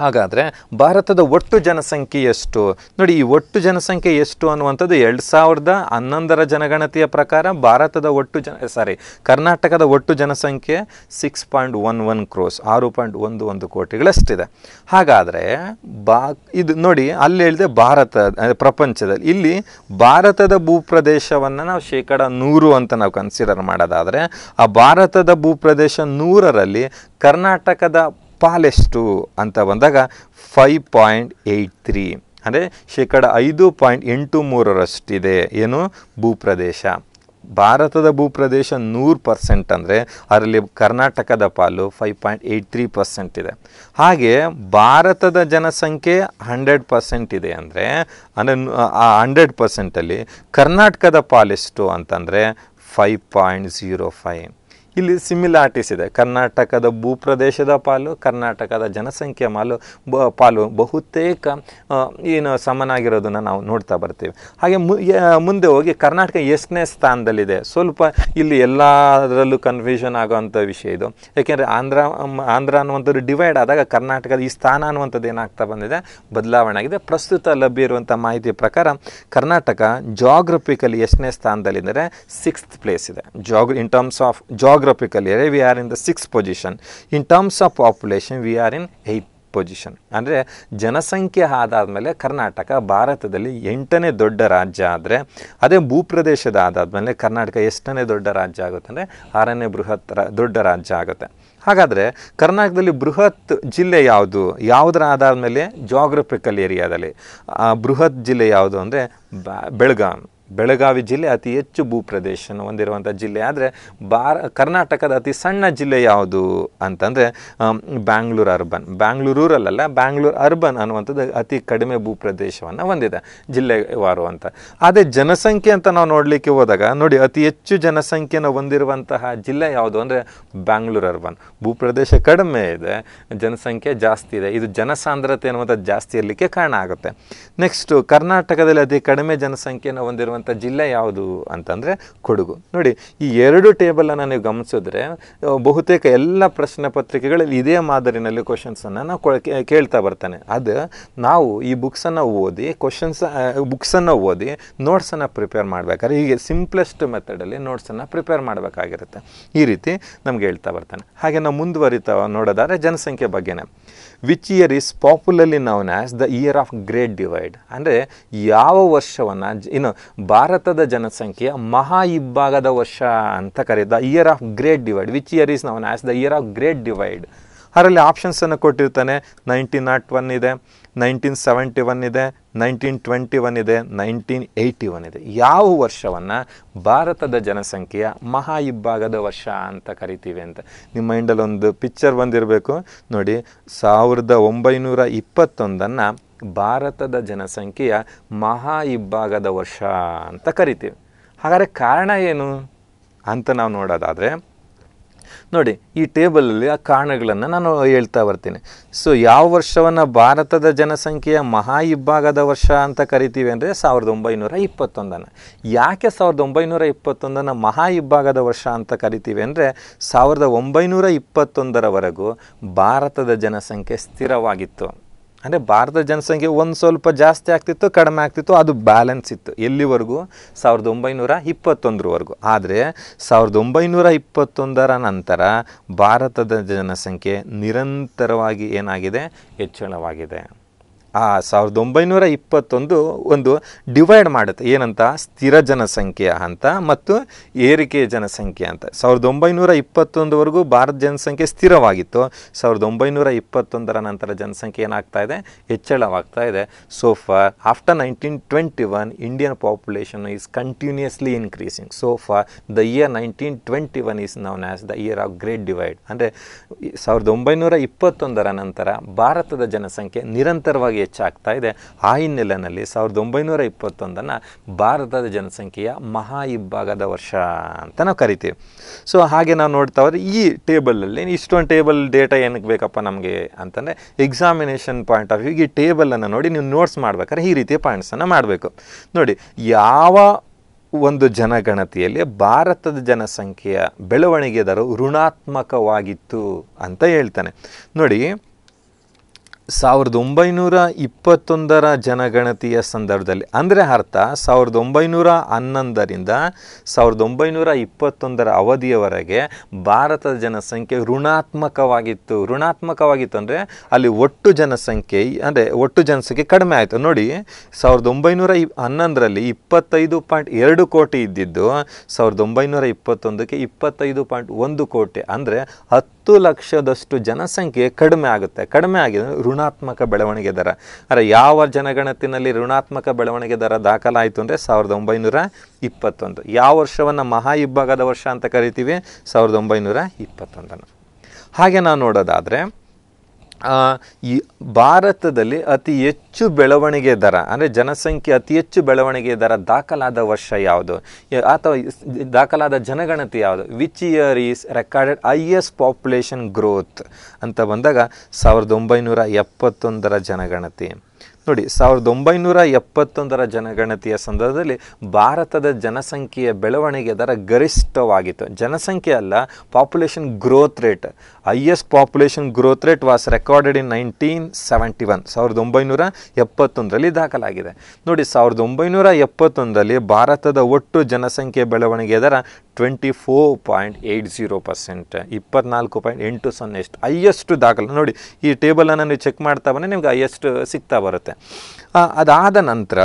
ಹಾಗಾದರೆ ಭಾರತದ ಒಟ್ಟು ಜನಸಂಖ್ಯೆ ಎಷ್ಟು? ನೋಡಿ, ಈ ಒಟ್ಟು ಜನಸಂಖ್ಯೆ ಎಷ್ಟು ಅನ್ನುವಂಥದ್ದು ಎರಡು ಸಾವಿರದ ಹನ್ನೊಂದರ ಜನಗಣತಿಯ ಪ್ರಕಾರ ಭಾರತದ ಒಟ್ಟು ಜನ ಸಾರಿ ಕರ್ನಾಟಕದ ಒಟ್ಟು ಜನಸಂಖ್ಯೆ six point one one crores ಆರು ಪಾಯಿಂಟ್ ಒಂದು ಒಂದು ಕೋಟಿಗಳಷ್ಟಿದೆ. ಹಾಗಾದರೆ ಬಾ, ಇದು ನೋಡಿ, ಅಲ್ಲಿ ಹೇಳಿದೆ ಭಾರತ ಪ್ರಪಂಚದಲ್ಲಿ. ಇಲ್ಲಿ ಭಾರತದ ಭೂಪ್ರದೇಶವನ್ನು ನಾವು ಶೇಕಡ ನೂರು ಅಂತ ನಾವು ಕನ್ಸಿಡರ್ ಮಾಡೋದಾದರೆ, ಆ ಭಾರತದ ಭೂಪ್ರದೇಶ ನೂರರಲ್ಲಿ ಕರ್ನಾಟಕದ ಪಾಲೆಷ್ಟು ಅಂತ ಬಂದಾಗ ಫೈವ್ ಪಾಯಿಂಟ್ ಏಯ್ಟ್ ತ್ರೀ ಅಂದರೆ ಶೇಕಡ ಐದು ಪಾಯಿಂಟ್ ಎಂಟು ಮೂರರಷ್ಟಿದೆ. ಏನು? ಭೂಪ್ರದೇಶ. ಭಾರತದ ಭೂಪ್ರದೇಶ ನೂರು ಪರ್ಸೆಂಟ್ ಅಂದರೆ ಅದರಲ್ಲಿ ಕರ್ನಾಟಕದ ಪಾಲು five point eight three percent ಇದೆ. ಹಾಗೆ ಭಾರತದ ಜನಸಂಖ್ಯೆ ಹಂಡ್ರೆಡ್ ಪರ್ಸೆಂಟ್ ಇದೆ ಅಂದರೆ ಅಂದರೆ ಆ ಹಂಡ್ರೆಡ್ ಪರ್ಸೆಂಟಲ್ಲಿ ಕರ್ನಾಟಕದ ಪಾಲೆಷ್ಟು ಅಂತಂದರೆ ಫೈವ್ ಪಾಯಿಂಟ್ ಝೀರೋ ಫೈವ್ ಇಲ್ಲಿ ಸಿಮಿಲಾರಿಟೀಸ್ ಇದೆ. ಕರ್ನಾಟಕದ ಭೂಪ್ರದೇಶದ ಪಾಲು, ಕರ್ನಾಟಕದ ಜನಸಂಖ್ಯೆ ಮಾಲು, ಬ, ಪಾಲು ಬಹುತೇಕ ಏನು ಸಮನಾಗಿರೋದನ್ನು ನಾವು ನೋಡ್ತಾ ಬರ್ತೀವಿ. ಹಾಗೆ ಮುಂದೆ ಹೋಗಿ ಕರ್ನಾಟಕ ಎಷ್ಟನೇ ಸ್ಥಾನದಲ್ಲಿದೆ? ಸ್ವಲ್ಪ ಇಲ್ಲಿ ಎಲ್ಲದರಲ್ಲೂ ಕನ್ಫ್ಯೂಷನ್ ಆಗೋವಂಥ ವಿಷಯ ಇದು. ಏಕೆಂದರೆ ಆಂಧ್ರ ಆಂಧ್ರ ಅನ್ನುವಂಥದ್ದು ಡಿವೈಡ್ ಆದಾಗ ಕರ್ನಾಟಕದ ಈ ಸ್ಥಾನ ಅನ್ನುವಂಥದ್ದು ಏನಾಗ್ತಾ ಬಂದಿದೆ? ಬದಲಾವಣೆ ಆಗಿದೆ. ಪ್ರಸ್ತುತ ಲಭ್ಯ ಇರುವಂಥ ಮಾಹಿತಿ ಪ್ರಕಾರ ಕರ್ನಾಟಕ ಜಾಗ್ರಫಿಕಲಿ ಎಷ್ಟನೇ ಸ್ಥಾನದಲ್ಲಿದ್ದರೆ ಸಿಕ್ಸ್ತ್ ಪ್ಲೇಸ್ ಇದೆ. ಜಾಗ್ in terms of geographical area we are in the six position in terms of population we are in eight position ಅಂದರೆ ಜನಸಂಖ್ಯೆ ಆದಾದಮೇಲೆ ಕರ್ನಾಟಕ ಭಾರತದಲ್ಲಿ ಎಂಟನೇ ದೊಡ್ಡ ರಾಜ್ಯ ಆದರೆ, ಅದೇ ಭೂಪ್ರದೇಶದ ಆದಾದಮೇಲೆ ಕರ್ನಾಟಕ ಎಷ್ಟನೇ ದೊಡ್ಡ ರಾಜ್ಯ ಆಗುತ್ತೆ ಅಂದರೆ ಆರನೇ ಬೃಹತ್ ದೊಡ್ಡ ರಾಜ್ಯ ಆಗುತ್ತೆ. ಹಾಗಾದರೆ ಕರ್ನಾಟಕದಲ್ಲಿ ಬೃಹತ್ ಜಿಲ್ಲೆ ಯಾವುದು? ಯಾವುದರ ಆಧಾರದ ಮೇಲೆ ಜಾಗ್ರಫಿಕಲ್ ಏರಿಯಾದಲ್ಲಿ ಬೃಹತ್ ಜಿಲ್ಲೆ ಯಾವುದು ಅಂದರೆ ಬೆಳಗಾಂ. ಬೆಳಗಾವಿ ಜಿಲ್ಲೆ ಅತಿ ಹೆಚ್ಚು ಭೂಪ್ರದೇಶನ ಹೊಂದಿರುವಂಥ ಜಿಲ್ಲೆ. ಆದರೆ ಭಾರ, ಕರ್ನಾಟಕದ ಅತಿ ಸಣ್ಣ ಜಿಲ್ಲೆ ಯಾವುದು ಅಂತಂದರೆ ಬ್ಯಾಂಗ್ಳೂರು ಅರ್ಬನ್. ಬ್ಯಾಂಗ್ಳೂರು ರೂರಲ್ಲ ಬ್ಯಾಂಗ್ಳೂರು ಅರ್ಬನ್ ಅನ್ನುವಂಥದ್ದು ಅತಿ ಕಡಿಮೆ ಭೂಪ್ರದೇಶವನ್ನು ಹೊಂದಿದೆ ಜಿಲ್ಲೆವಾರು ಅಂತ. ಅದೇ ಜನಸಂಖ್ಯೆ ಅಂತ ನಾವು ನೋಡಲಿಕ್ಕೆ ಹೋದಾಗ, ನೋಡಿ ಅತಿ ಹೆಚ್ಚು ಜನಸಂಖ್ಯೆನ ಹೊಂದಿರುವಂತಹ ಜಿಲ್ಲೆ ಯಾವುದು ಅಂದರೆ ಬ್ಯಾಂಗ್ಳೂರು ಅರ್ಬನ್. ಭೂಪ್ರದೇಶ ಕಡಿಮೆ ಇದೆ, ಜನಸಂಖ್ಯೆ ಜಾಸ್ತಿ ಇದೆ. ಇದು ಜನಸಾಂದ್ರತೆ ಅನ್ನುವಂಥದ್ದು ಜಾಸ್ತಿ ಇರಲಿಕ್ಕೆ ಕಾರಣ ಆಗುತ್ತೆ. ನೆಕ್ಸ್ಟು ಕರ್ನಾಟಕದಲ್ಲಿ ಅತಿ ಕಡಿಮೆ ಜನಸಂಖ್ಯೆಯನ್ನು ಹೊಂದಿರುವಂಥ ಜಿಲ್ಲೆ ಯಾವುದು ಅಂತಂದರೆ ಕೊಡಗು. ನೋಡಿ, ಈ ಎರಡು ಟೇಬಲನ್ನು ನೀವು ಗಮನಿಸಿದ್ರೆ ಬಹುತೇಕ ಎಲ್ಲ ಪ್ರಶ್ನೆ ಪತ್ರಿಕೆಗಳಲ್ಲಿ ಇದೇ ಮಾದರಿನಲ್ಲಿ ಕ್ವಶನ್ಸನ್ನು ನಾವು ಕೇಳ್ತಾ ಬರ್ತಾನೆ. ಅದು ನಾವು ಈ ಬುಕ್ಸನ್ನು ಓದಿ ಕ್ವಶನ್ಸ್ ಬುಕ್ಸನ್ನು ಓದಿ ನೋಟ್ಸನ್ನು ಪ್ರಿಪೇರ್ ಮಾಡಬೇಕಾದ್ರೆ, ಹೀಗೆ ಸಿಂಪ್ಲೆಸ್ಟ್ ಮೆಥಡಲ್ಲಿ ನೋಟ್ಸನ್ನು ಪ್ರಿಪೇರ್ ಮಾಡಬೇಕಾಗಿರುತ್ತೆ. ಈ ರೀತಿ ನಮ್ಗೆ ಹೇಳ್ತಾ ಬರ್ತಾನೆ. ಹಾಗೆ ನಾವು ಮುಂದುವರಿತಾ ನೋಡೋದಾದ್ರೆ ಜನಸಂಖ್ಯೆ ಬಗ್ಗೆನೇ. Which year is popularly known as the year of great divide ಅಂದರೆ ಯಾವ ವರ್ಷವನ್ನು ಇನ್ನು ಭಾರತದ ಜನಸಂಖ್ಯೆಯ ಮಹಾ ಇಬ್ಬಾಗದ ವರ್ಷ ಅಂತ ಕರೆದ year of great divide which year is known as the year of great divide ಅದರಲ್ಲಿ ಆಪ್ಷನ್ಸನ್ನು ಕೊಟ್ಟಿರ್ತಾನೆ. ನೈನ್ಟೀನ್ ನಾಟ್ ಒನ್ ಇದೆ ನೈನ್ಟೀನ್ ಸೆವೆಂಟಿ ಒನ್ ಇದೆ ನೈನ್ಟೀನ್ ಟ್ವೆಂಟಿ ಒನ್ ಇದೆ ನೈನ್ಟೀನ್ ಏಯ್ಟಿ ಒನ್ ಇದೆ. ಯಾವ ವರ್ಷವನ್ನು ಭಾರತದ ಜನಸಂಖ್ಯೆಯ ಮಹಾ ಇಬ್ಬಾಗದ ವರ್ಷ ಅಂತ ಕರಿತೀವಿ ಅಂತ. ನಿಮ್ಮ ಮೈಂಡಲ್ಲಿ ಒಂದು ಪಿಕ್ಚರ್ ಬಂದಿರಬೇಕು. ನೋಡಿ, ಸಾವಿರದ ಒಂಬೈನೂರ ಇಪ್ಪತ್ತೊಂದನ್ನು ಭಾರತದ ಜನಸಂಖ್ಯೆಯ ಮಹಾ ಇಬ್ಬಾಗದ ವರ್ಷ ಅಂತ ಕರಿತೀವಿ. ಹಾಗಾದರೆ ಕಾರಣ ಏನು ಅಂತ ನಾವು ನೋಡೋದಾದರೆ, ನೋಡಿ ಈ ಟೇಬಲಲ್ಲಿ ಆ ಕಾರಣಗಳನ್ನು ನಾನು ಹೇಳ್ತಾ ಬರ್ತೀನಿ. ಸೊ ಯಾವ ವರ್ಷವನ್ನು ಭಾರತದ ಜನಸಂಖ್ಯೆಯ ಮಹಾ ಇಬ್ಬಾಗದ ವರ್ಷ ಅಂತ ಕರಿತೀವಿ ಅಂದರೆ ಸಾವಿರದ ಒಂಬೈನೂರ ಇಪ್ಪತ್ತೊಂದನ್ನು. ಯಾಕೆ ಸಾವಿರದ ಒಂಬೈನೂರ ಇಪ್ಪತ್ತೊಂದನ್ನು ಮಹಾ ಇಬ್ಬಾಗದ ವರ್ಷ ಅಂತ ಕರಿತೀವಿ ಅಂದರೆ, ಸಾವಿರದ ಒಂಬೈನೂರ ಇಪ್ಪತ್ತೊಂದರವರೆಗೂ ಭಾರತದ ಜನಸಂಖ್ಯೆ ಸ್ಥಿರವಾಗಿತ್ತು. ಅಂದರೆ ಭಾರತದ ಜನಸಂಖ್ಯೆ ಒಂದು ಸ್ವಲ್ಪ ಜಾಸ್ತಿ ಆಗ್ತಿತ್ತು, ಕಡಿಮೆ ಆಗ್ತಿತ್ತು, ಅದು ಬ್ಯಾಲೆನ್ಸ್ ಇತ್ತು. ಎಲ್ಲಿವರೆಗೂ? ಸಾವಿರದ ಒಂಬೈನೂರ ಇಪ್ಪತ್ತೊಂದರವರೆಗೂ. ಆದರೆ ಸಾವಿರದ ಒಂಬೈನೂರ ಇಪ್ಪತ್ತೊಂದರ ನಂತರ ಭಾರತದ ಜನಸಂಖ್ಯೆ ನಿರಂತರವಾಗಿ ಏನಾಗಿದೆ? ಹೆಚ್ಚಳವಾಗಿದೆ. ಆ ಸಾವಿರದ ಒಂಬೈನೂರ ಇಪ್ಪತ್ತೊಂದು ಒಂದು ಡಿವೈಡ್ ಮಾಡುತ್ತೆ. ಏನಂತ? ಸ್ಥಿರ ಜನಸಂಖ್ಯೆ ಅಂತ ಮತ್ತು ಏರಿಕೆ ಜನಸಂಖ್ಯೆ ಅಂತ. ಸಾವಿರದ ಒಂಬೈನೂರ ಇಪ್ಪತ್ತೊಂದುವರೆಗೂ ಭಾರತ ಜನಸಂಖ್ಯೆ ಸ್ಥಿರವಾಗಿತ್ತು. ಸಾವಿರದ ಒಂಬೈನೂರ ಇಪ್ಪತ್ತೊಂದರ ನಂತರ ಜನಸಂಖ್ಯೆ ಏನಾಗ್ತಾ ಇದೆ? ಹೆಚ್ಚಳವಾಗ್ತಾ ಇದೆ. So far after nineteen twenty one Indian population is continuously increasing so far the year nineteen twenty one is known as the year of great divide ಅಂದರೆ, ಸಾವಿರದ ಒಂಬೈನೂರ ಇಪ್ಪತ್ತೊಂದರ ನಂತರ ಭಾರತದ ಜನಸಂಖ್ಯೆ ನಿರಂತರವಾಗಿ ಹೆಚ್ಚಾಗ್ತಾ ಇದೆ. ಆ ಹಿನ್ನೆಲೆಯಲ್ಲಿ ಸಾವಿರದ ಒಂಬೈನೂರ ಇಪ್ಪತ್ತೊಂದನ್ನು ಭಾರತದ ಜನಸಂಖ್ಯೆಯ ಮಹಾ ಇಬ್ಬಾಗದ ವರ್ಷ ಅಂತ ನಾವು ಕರಿತೀವಿ. ಸೊ ಹಾಗೆ ನಾವು ನೋಡ್ತಾ ಹೋದ್ರೆ ಈ ಟೇಬಲಲ್ಲಿ ಇಷ್ಟೊಂದು ಟೇಬಲ್ ಡೇಟಾ ಏನಕ್ಕೆ ಬೇಕಪ್ಪ ನಮಗೆ ಅಂತಂದರೆ ಎಕ್ಸಾಮಿನೇಷನ್ ಪಾಯಿಂಟ್ ಆಫ್ ವ್ಯೂ ಈ ಟೇಬಲನ್ನು ನೋಡಿ ನೀವು ನೋಟ್ಸ್ ಮಾಡ್ಬೇಕಾದ್ರೆ ಈ ರೀತಿಯ ಪಾಯಿಂಟ್ಸನ್ನು ಮಾಡಬೇಕು. ನೋಡಿ, ಯಾವ ಒಂದು ಜನಗಣತಿಯಲ್ಲಿ ಭಾರತದ ಜನಸಂಖ್ಯೆಯ ಬೆಳವಣಿಗೆ ದರ ಋಣಾತ್ಮಕವಾಗಿತ್ತು ಅಂತ ಹೇಳ್ತಾನೆ. ನೋಡಿ ಸಾವಿರದ ಒಂಬೈನೂರ ಇಪ್ಪತ್ತೊಂದರ ಜನಗಣತಿಯ ಸಂದರ್ಭದಲ್ಲಿ. ಅಂದರೆ ಅರ್ಥ, ಸಾವಿರದ ಒಂಬೈನೂರ ಹನ್ನೊಂದರಿಂದ ಸಾವಿರದ ಒಂಬೈನೂರ ಇಪ್ಪತ್ತೊಂದರ ಅವಧಿಯವರೆಗೆ ಭಾರತದ ಜನಸಂಖ್ಯೆ ಋಣಾತ್ಮಕವಾಗಿತ್ತು. ಋಣಾತ್ಮಕವಾಗಿತ್ತು ಅಂದರೆ ಅಲ್ಲಿ ಒಟ್ಟು ಜನಸಂಖ್ಯೆ, ಅಂದರೆ ಒಟ್ಟು ಜನಸಂಖ್ಯೆ ಕಡಿಮೆ ಆಯಿತು. ನೋಡಿ, ಸಾವಿರದ ಒಂಬೈನೂರ ಇ ಹನ್ನೊಂದರಲ್ಲಿ ಇಪ್ಪತ್ತೈದು ಪಾಯಿಂಟ್ ಎರಡು ಕೋಟಿ ಇದ್ದಿದ್ದು, ಸಾವಿರದ ಒಂಬೈನೂರ ಇಪ್ಪತ್ತೊಂದಕ್ಕೆ ಇಪ್ಪತ್ತೈದು ಪಾಯಿಂಟ್ ಒಂದು ಕೋಟಿ. ಅಂದರೆ ಹತ್ತು ಲಕ್ಷದಷ್ಟು ಜನಸಂಖ್ಯೆ ಕಡಿಮೆ ಆಗುತ್ತೆ. ಕಡಿಮೆ ಆಗಿದೆ ಋಣಾತ್ಮಕ ಬೆಳವಣಿಗೆ ದರ. ಅಂದರೆ ಯಾವ ಜನಗಣತಿನಲ್ಲಿ ಋಣಾತ್ಮಕ ಬೆಳವಣಿಗೆ ದರ ದಾಖಲಾಯಿತು ಅಂದರೆ ಸಾವಿರದ ಒಂಬೈನೂರ ಇಪ್ಪತ್ತೊಂದು. ಯಾವ ವರ್ಷವನ್ನು ಮಹಾ ಇಬ್ಬಾಗದ ವರ್ಷ ಅಂತ ಕರಿತೀವಿ? ಸಾವಿರದ ಒಂಬೈನೂರ ಇಪ್ಪತ್ತೊಂದನ್ನು. ಹಾಗೆ ನಾವು ನೋಡೋದಾದರೆ ಈ ಭಾರತದಲ್ಲಿ ಅತಿ ಹೆಚ್ಚು ಬೆಳವಣಿಗೆ ದರ, ಅಂದರೆ ಜನಸಂಖ್ಯೆ ಅತಿ ಹೆಚ್ಚು ಬೆಳವಣಿಗೆ ದರ ದಾಖಲಾದ ವರ್ಷ ಯಾವುದು? ಅಥವಾ ದಾಖಲಾದ ಜನಗಣತಿ ಯಾವುದು? Which year is recorded highest population growth ಅಂತ ಬಂದಾಗ ಸಾವಿರದ ಒಂಬೈನೂರ ಎಪ್ಪತ್ತೊಂದರ ಜನಗಣತಿ. ನೋಡಿ, ಸಾವಿರದ ಒಂಬೈನೂರ ಎಪ್ಪತ್ತೊಂದರ ಜನಗಣತಿಯ ಸಂದರ್ಭದಲ್ಲಿ ಭಾರತದ ಜನಸಂಖ್ಯೆಯ ಬೆಳವಣಿಗೆ ದರ ಗರಿಷ್ಠವಾಗಿತ್ತು. ಜನಸಂಖ್ಯೆ ಅಲ್ಲ population growth rate highest population growth rate was recorded in nineteen seventy one ಸಾವಿರದ ಒಂಬೈನೂರ ಎಪ್ಪತ್ತೊಂದರಲ್ಲಿ ದಾಖಲಾಗಿದೆ. ನೋಡಿ, ಸಾವಿರದ ಒಂಬೈನೂರ ಎಪ್ಪತ್ತೊಂದರಲ್ಲಿ ಭಾರತದ ಒಟ್ಟು ಜನಸಂಖ್ಯೆ ಬೆಳವಣಿಗೆ ದರ twenty four point eight zero percent ಇಪ್ಪತ್ನಾಲ್ಕು ಪಾಯಿಂಟ್ ಎಂಟು ಸೊನ್ನೆ ಎಷ್ಟು ಹೈಯೆಸ್ಟ್ ದಾಖಲೆ. ನೋಡಿ, ಈ ಟೇಬಲನ್ನು ನೀವು ಚೆಕ್ ಮಾಡ್ತಾ ಬಂದರೆ ನಿಮ್ಗೆ ಹೈಯೆಸ್ಟ್ ಸಿಗ್ತಾ ಬರುತ್ತೆ. ಅದಾದ ನಂತರ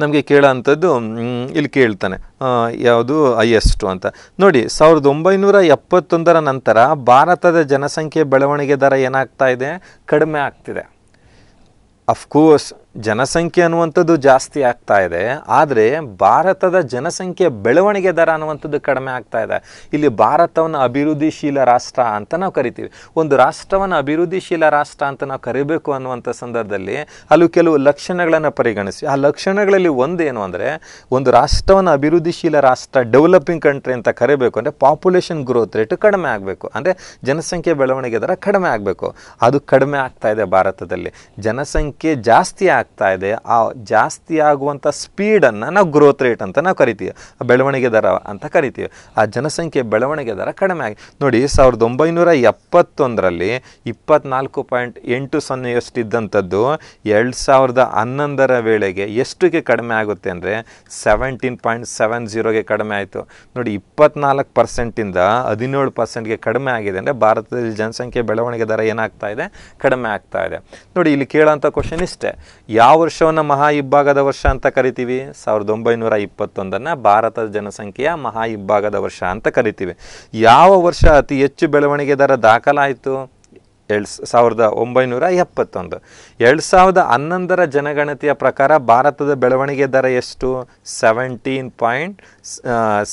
ನಮಗೆ ಕೇಳೋಂಥದ್ದು ಇಲ್ಲಿ ಕೇಳ್ತಾನೆ ಯಾವುದು ಹೈಯೆಸ್ಟು ಅಂತ. ನೋಡಿ, ಸಾವಿರದ ಒಂಬೈನೂರ ಎಪ್ಪತ್ತೊಂದರ ನಂತರ ಭಾರತದ ಜನಸಂಖ್ಯೆ ಬೆಳವಣಿಗೆ ದರ ಏನಾಗ್ತಾ ಇದೆ? ಕಡಿಮೆ ಆಗ್ತಿದೆ. ಅಫ್ಕೋರ್ಸ್ ಜನಸಂಖ್ಯೆ ಅನ್ನುವಂಥದ್ದು ಜಾಸ್ತಿ ಆಗ್ತಾ ಇದೆ, ಆದರೆ ಭಾರತದ ಜನಸಂಖ್ಯೆ ಬೆಳವಣಿಗೆ ದರ ಅನ್ನುವಂಥದ್ದು ಕಡಿಮೆ ಆಗ್ತಾ ಇದೆ. ಇಲ್ಲಿ ಭಾರತವನ್ನು ಅಭಿವೃದ್ಧಿಶೀಲ ರಾಷ್ಟ್ರ ಅಂತ ನಾವು ಕರಿತೀವಿ. ಒಂದು ರಾಷ್ಟ್ರವನ್ನು ಅಭಿವೃದ್ಧಿಶೀಲ ರಾಷ್ಟ್ರ ಅಂತ ನಾವು ಕರಿಬೇಕು ಅನ್ನುವಂಥ ಸಂದರ್ಭದಲ್ಲಿ ಅಲ್ಲೂ ಕೆಲವು ಲಕ್ಷಣಗಳನ್ನು ಪರಿಗಣಿಸಿ. ಆ ಲಕ್ಷಣಗಳಲ್ಲಿ ಒಂದೇನು ಅಂದರೆ, ಒಂದು ರಾಷ್ಟ್ರವನ್ನು ಅಭಿವೃದ್ಧಿಶೀಲ ರಾಷ್ಟ್ರ ಡೆವಲಪಿಂಗ್ ಕಂಟ್ರಿ ಅಂತ ಕರಿಬೇಕು ಅಂದರೆ ಪಾಪ್ಯುಲೇಷನ್ ಗ್ರೋತ್ ರೇಟ್ ಕಡಿಮೆ ಆಗಬೇಕು. ಅಂದರೆ ಜನಸಂಖ್ಯೆ ಬೆಳವಣಿಗೆ ದರ ಕಡಿಮೆ ಆಗಬೇಕು. ಅದು ಕಡಿಮೆ ಆಗ್ತಾ ಇದೆ ಭಾರತದಲ್ಲಿ. ಜನಸಂಖ್ಯೆ ಜಾಸ್ತಿ ಆಗ್ತಾ ಇದೆ, ಆ ಜಾಸ್ತಿ ಆಗುವಂಥ ಸ್ಪೀಡನ್ನು ನಾವು ಗ್ರೋತ್ ರೇಟ್ ಅಂತ ನಾವು ಕರಿತೀವಿ. ಬೆಳವಣಿಗೆ ದರ ಅಂತ ಕರಿತೀವಿ. ಆ ಜನಸಂಖ್ಯೆ ಬೆಳವಣಿಗೆ ದರ ಕಡಿಮೆ ಆಗಿ, ನೋಡಿ ಸಾವಿರದ ಒಂಬೈನೂರ ಎಪ್ಪತ್ತೊಂದರಲ್ಲಿ ಇಪ್ಪತ್ನಾಲ್ಕು ಪಾಯಿಂಟ್ ಎಂಟು ಸೊನ್ನೆಯಷ್ಟಿದ್ದಂಥದ್ದು ಎರಡು ಸಾವಿರದ ಹನ್ನೊಂದರ ವೇಳೆಗೆ ಎಷ್ಟಕ್ಕೆ ಕಡಿಮೆ ಆಗುತ್ತೆ ಅಂದರೆ ಸೆವೆಂಟೀನ್ ಪಾಯಿಂಟ್ ಸೆವೆನ್ ಜೀರೋಗೆ ಕಡಿಮೆ ಆಯಿತು. ನೋಡಿ ಇಪ್ಪತ್ನಾಲ್ಕು ಪರ್ಸೆಂಟಿಂದ ಹದಿನೇಳು ಪರ್ಸೆಂಟ್ಗೆ ಕಡಿಮೆ ಆಗಿದೆ ಅಂದರೆ ಭಾರತದಲ್ಲಿ ಜನಸಂಖ್ಯೆ ಬೆಳವಣಿಗೆ ದರ ಏನಾಗ್ತಾ ಇದೆ? ಕಡಿಮೆ ಆಗ್ತಾ ಇದೆ. ನೋಡಿ ಇಲ್ಲಿ ಕೇಳೋಂಥ ಕ್ವಶನ್ ಇಷ್ಟೇ. ಯಾವ ವರ್ಷವನ್ನು ಮಹಾ ಇಬ್ಬಾಗದ ವರ್ಷ ಅಂತ ಕರಿತೀವಿ? ಸಾವಿರದ ಒಂಬೈನೂರ ಇಪ್ಪತ್ತೊಂದನ್ನು ಭಾರತದ ಜನಸಂಖ್ಯೆಯ ಮಹಾ ಇಬ್ಬಾಗದ ವರ್ಷ ಅಂತ ಕರಿತೀವಿ. ಯಾವ ವರ್ಷ ಅತಿ ಹೆಚ್ಚು ಬೆಳವಣಿಗೆ ದರ ದಾಖಲಾಯಿತು? ಎರಡು ಸಾವಿರದ ಒಂಬೈನೂರ ಎಪ್ಪತ್ತೊಂದು. ಎರಡು ಸಾವಿರದ ಹನ್ನೊಂದರ ಜನಗಣತಿಯ ಪ್ರಕಾರ ಭಾರತದ ಬೆಳವಣಿಗೆ ದರ ಎಷ್ಟು? Seventeen point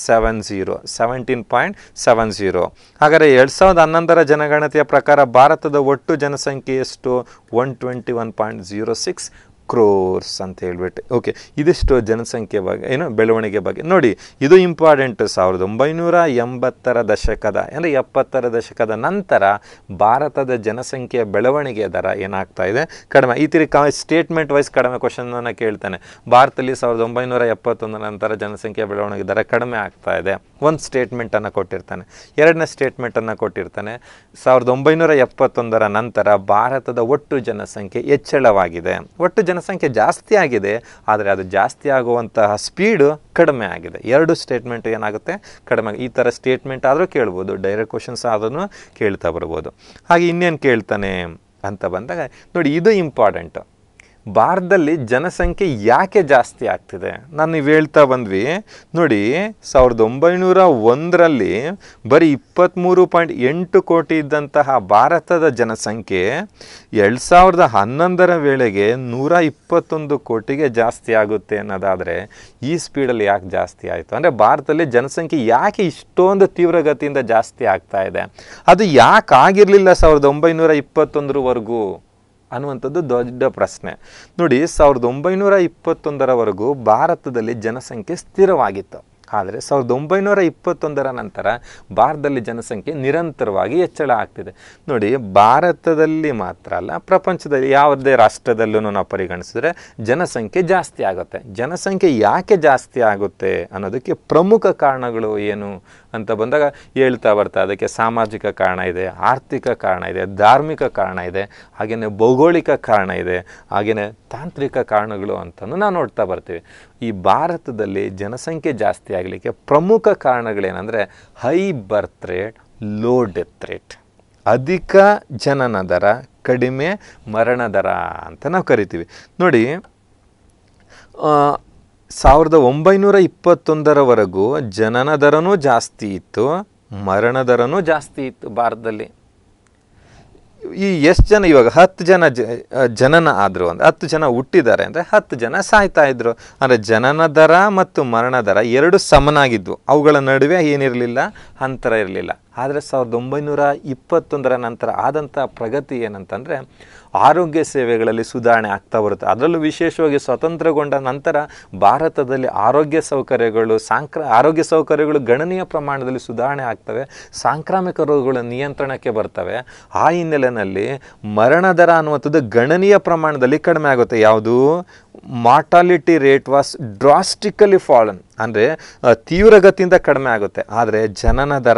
seven zero seventeen point, seven zero ಹಾಗಾದರೆ ಎರಡು ಸಾವಿರದ ಹನ್ನೊಂದರ ಜನಗಣತಿಯ ಪ್ರಕಾರ ಭಾರತದ ಒಟ್ಟು ಜನಸಂಖ್ಯೆ ಎಷ್ಟು? One twenty one point zero six. Crores ಅಂತ ಹೇಳ್ಬಿಟ್ಟು. ಓಕೆ ಇದಿಷ್ಟು ಜನಸಂಖ್ಯೆ ಬಗ್ಗೆ, ಏನು, ಬೆಳವಣಿಗೆ ಬಗ್ಗೆ. ನೋಡಿ, ಇದು ಇಂಪಾರ್ಟೆಂಟ್ ಸಾವಿರದ ಒಂಬೈನೂರ ಎಂಬತ್ತರ ದಶಕದ, ಅಂದರೆ ಎಪ್ಪತ್ತರ ದಶಕದ ನಂತರ ಭಾರತದ ಜನಸಂಖ್ಯೆಯ ಬೆಳವಣಿಗೆ ದರ ಏನಾಗ್ತಾ ಇದೆ? ಕಡಿಮೆ. ಈ ತಿರಿ ಸ್ಟೇಟ್ಮೆಂಟ್ ವೈಸ್ ಕಡಿಮೆ ಕ್ವಶನನ್ನು ಕೇಳ್ತಾನೆ. ಭಾರತದಲ್ಲಿ ಸಾವಿರದ ಒಂಬೈನೂರ ಎಪ್ಪತ್ತೊಂದರ ನಂತರ ಜನಸಂಖ್ಯೆ ಬೆಳವಣಿಗೆ ದರ ಕಡಿಮೆ ಆಗ್ತಾ ಇದೆ. ಒಂದು ಸ್ಟೇಟ್ಮೆಂಟನ್ನು ಕೊಟ್ಟಿರ್ತಾನೆ. ಎರಡನೇ ಸ್ಟೇಟ್ಮೆಂಟನ್ನು ಕೊಟ್ಟಿರ್ತಾನೆ. ಸಾವಿರದ ಒಂಬೈನೂರ ಎಪ್ಪತ್ತೊಂದರ ನಂತರ ಭಾರತದ ಒಟ್ಟು ಜನಸಂಖ್ಯೆ ಹೆಚ್ಚಳವಾಗಿದೆ. ಒಟ್ಟು ಜನಸಂಖ್ಯೆ ಜಾಸ್ತಿ ಆಗಿದೆ, ಆದರೆ ಅದು ಜಾಸ್ತಿ ಆಗುವಂತಹ ಸ್ಪೀಡು ಕಡಿಮೆ ಆಗಿದೆ. ಎರಡು ಸ್ಟೇಟ್ಮೆಂಟ್ ಏನಾಗುತ್ತೆ? ಕಡಿಮೆ ಈ ಥರ ಸ್ಟೇಟ್ಮೆಂಟ್ ಆದರೂ ಕೇಳ್ಬೋದು ಡೈರೆಕ್ಟ್ ಕ್ವಶನ್ಸ್ ಆದ್ರೂ ಕೇಳ್ತಾ ಬರ್ಬೋದು. ಹಾಗೆ ಇನ್ನೇನು ಕೇಳ್ತಾನೆ ಅಂತ ಬಂದಾಗ, ನೋಡಿ ಇದು ಇಂಪಾರ್ಟೆಂಟು ಭಾರತದಲ್ಲಿ ಜನಸಂಖ್ಯೆ ಯಾಕೆ ಜಾಸ್ತಿ ಆಗ್ತಿದೆ? ನಾನು ನೀವು ಹೇಳ್ತಾ ಬಂದ್ವಿ. ನೋಡಿ, ಸಾವಿರದ ಒಂಬೈನೂರ ಒಂದರಲ್ಲಿ ಬರೀ ಇಪ್ಪತ್ತ್ಮೂರು ಪಾಯಿಂಟ್ ಎಂಟು ಕೋಟಿ ಇದ್ದಂತಹ ಭಾರತದ ಜನಸಂಖ್ಯೆ ಎರಡು ಸಾವಿರದ ಹನ್ನೊಂದರ ವೇಳೆಗೆ ನೂರ ಇಪ್ಪತ್ತೊಂದು ಕೋಟಿಗೆ ಜಾಸ್ತಿ ಆಗುತ್ತೆ ಅನ್ನೋದಾದರೆ ಈ ಸ್ಪೀಡಲ್ಲಿ ಯಾಕೆ ಜಾಸ್ತಿ ಆಯಿತು? ಅಂದರೆ ಭಾರತದಲ್ಲಿ ಜನಸಂಖ್ಯೆ ಯಾಕೆ ಇಷ್ಟೊಂದು ತೀವ್ರಗತಿಯಿಂದ ಜಾಸ್ತಿ ಆಗ್ತಾ ಇದೆ? ಅದು ಯಾಕೆ ಆಗಿರಲಿಲ್ಲ ಸಾವಿರದ ಒಂಬೈನೂರ ಇಪ್ಪತ್ತೊಂದರವರೆಗೂ? ಅನ್ನುವಂಥದ್ದು ದೊಡ್ಡ ಪ್ರಶ್ನೆ. ನೋಡಿ, ಸಾವಿರದ ಒಂಬೈನೂರ ಇಪ್ಪತ್ತೊಂದರವರೆಗೂ ಭಾರತದಲ್ಲಿ ಜನಸಂಖ್ಯೆ ಸ್ಥಿರವಾಗಿತ್ತು. ಆದರೆ ಸಾವಿರದ ಒಂಬೈನೂರ ಇಪ್ಪತ್ತೊಂದರ ನಂತರ ಭಾರತದಲ್ಲಿ ಜನಸಂಖ್ಯೆ ನಿರಂತರವಾಗಿ ಹೆಚ್ಚಳ ಆಗ್ತಿದೆ. ನೋಡಿ, ಭಾರತದಲ್ಲಿ ಮಾತ್ರ ಅಲ್ಲ, ಪ್ರಪಂಚದಲ್ಲಿ ಯಾವುದೇ ರಾಷ್ಟ್ರದಲ್ಲೂ ನಾವು ಪರಿಗಣಿಸಿದ್ರೆ ಜನಸಂಖ್ಯೆ ಜಾಸ್ತಿ ಆಗುತ್ತೆ. ಜನಸಂಖ್ಯೆ ಯಾಕೆ ಜಾಸ್ತಿ ಆಗುತ್ತೆ ಅನ್ನೋದಕ್ಕೆ ಪ್ರಮುಖ ಕಾರಣಗಳು ಏನು ಅಂತ ಬಂದಾಗ ಹೇಳ್ತಾ ಬರ್ತಾ ಅದಕ್ಕೆ ಸಾಮಾಜಿಕ ಕಾರಣ ಇದೆ, ಆರ್ಥಿಕ ಕಾರಣ ಇದೆ, ಧಾರ್ಮಿಕ ಕಾರಣ ಇದೆ ಹಾಗೆಯೇ ಭೌಗೋಳಿಕ ಕಾರಣ ಇದೆ ಹಾಗೆಯೇ ತಾಂತ್ರಿಕ ಕಾರಣಗಳು ಅಂತಲೂ ನಾವು ನೋಡ್ತಾ ಬರ್ತೀವಿ. ಈ ಭಾರತದಲ್ಲಿ ಜನಸಂಖ್ಯೆ ಜಾಸ್ತಿ ಆಗಲಿಕ್ಕೆ ಪ್ರಮುಖ ಕಾರಣಗಳೇನೆಂದರೆ high birth rate, low death rate. ಅಧಿಕ ಜನನ ದರ, ಕಡಿಮೆ ಮರಣ ದರ ಅಂತ ನಾವು ಕರಿತೀವಿ. ನೋಡಿ ಸಾವಿರದ ಒಂಬೈನೂರ ಇಪ್ಪತ್ತೊಂದರವರೆಗೂ ಜನನ ದರನೂ ಜಾಸ್ತಿ ಇತ್ತು, ಮರಣ ದರನೂ ಜಾಸ್ತಿ ಇತ್ತು ಭಾರತದಲ್ಲಿ. ಈ ಎಷ್ಟು ಜನ, ಇವಾಗ ಹತ್ತು ಜನ ಜನನ ಆದರು ಅಂದರೆ, ಹತ್ತು ಜನ ಹುಟ್ಟಿದ್ದಾರೆ ಅಂದರೆ ಹತ್ತು ಜನ ಸಾಯ್ತಾ ಇದ್ರು. ಅಂದರೆ ಜನನ ದರ ಮತ್ತು ಮರಣ ದರ ಎರಡು ಸಮನಾಗಿದ್ವು. ಅವುಗಳ ನಡುವೆ ಏನಿರಲಿಲ್ಲ, ಅಂತರ ಇರಲಿಲ್ಲ. ಆದರೆ ಸಾವಿರದ ಒಂಬೈನೂರ ಇಪ್ಪತ್ತೊಂದರ ನಂತರ ಆದಂಥ ಪ್ರಗತಿ ಏನಂತಂದರೆ ಆರೋಗ್ಯ ಸೇವೆಗಳಲ್ಲಿ ಸುಧಾರಣೆ ಆಗ್ತಾ ಬರುತ್ತೆ. ಅದರಲ್ಲೂ ವಿಶೇಷವಾಗಿ ಸ್ವತಂತ್ರಗೊಂಡ ನಂತರ ಭಾರತದಲ್ಲಿ ಆರೋಗ್ಯ ಸೌಕರ್ಯಗಳು, ಸಾಂಕ್ರ, ಆರೋಗ್ಯ ಸೌಕರ್ಯಗಳು ಗಣನೀಯ ಪ್ರಮಾಣದಲ್ಲಿ ಸುಧಾರಣೆ ಆಗ್ತವೆ. ಸಾಂಕ್ರಾಮಿಕ ರೋಗಗಳ ನಿಯಂತ್ರಣಕ್ಕೆ ಬರ್ತವೆ. ಆ ಹಿನ್ನೆಲೆಯಲ್ಲಿ ಮರಣ ದರ ಅನ್ನುವಂಥದ್ದು ಗಣನೀಯ ಪ್ರಮಾಣದಲ್ಲಿ ಕಡಿಮೆ ಆಗುತ್ತೆ. ಯಾವುದು? Mortality rate was drastically fallen ಅಂದರೆ ತೀವ್ರಗತಿಯಿಂದ ಕಡಿಮೆ ಆಗುತ್ತೆ. ಆದರೆ, ಜನನ ದರ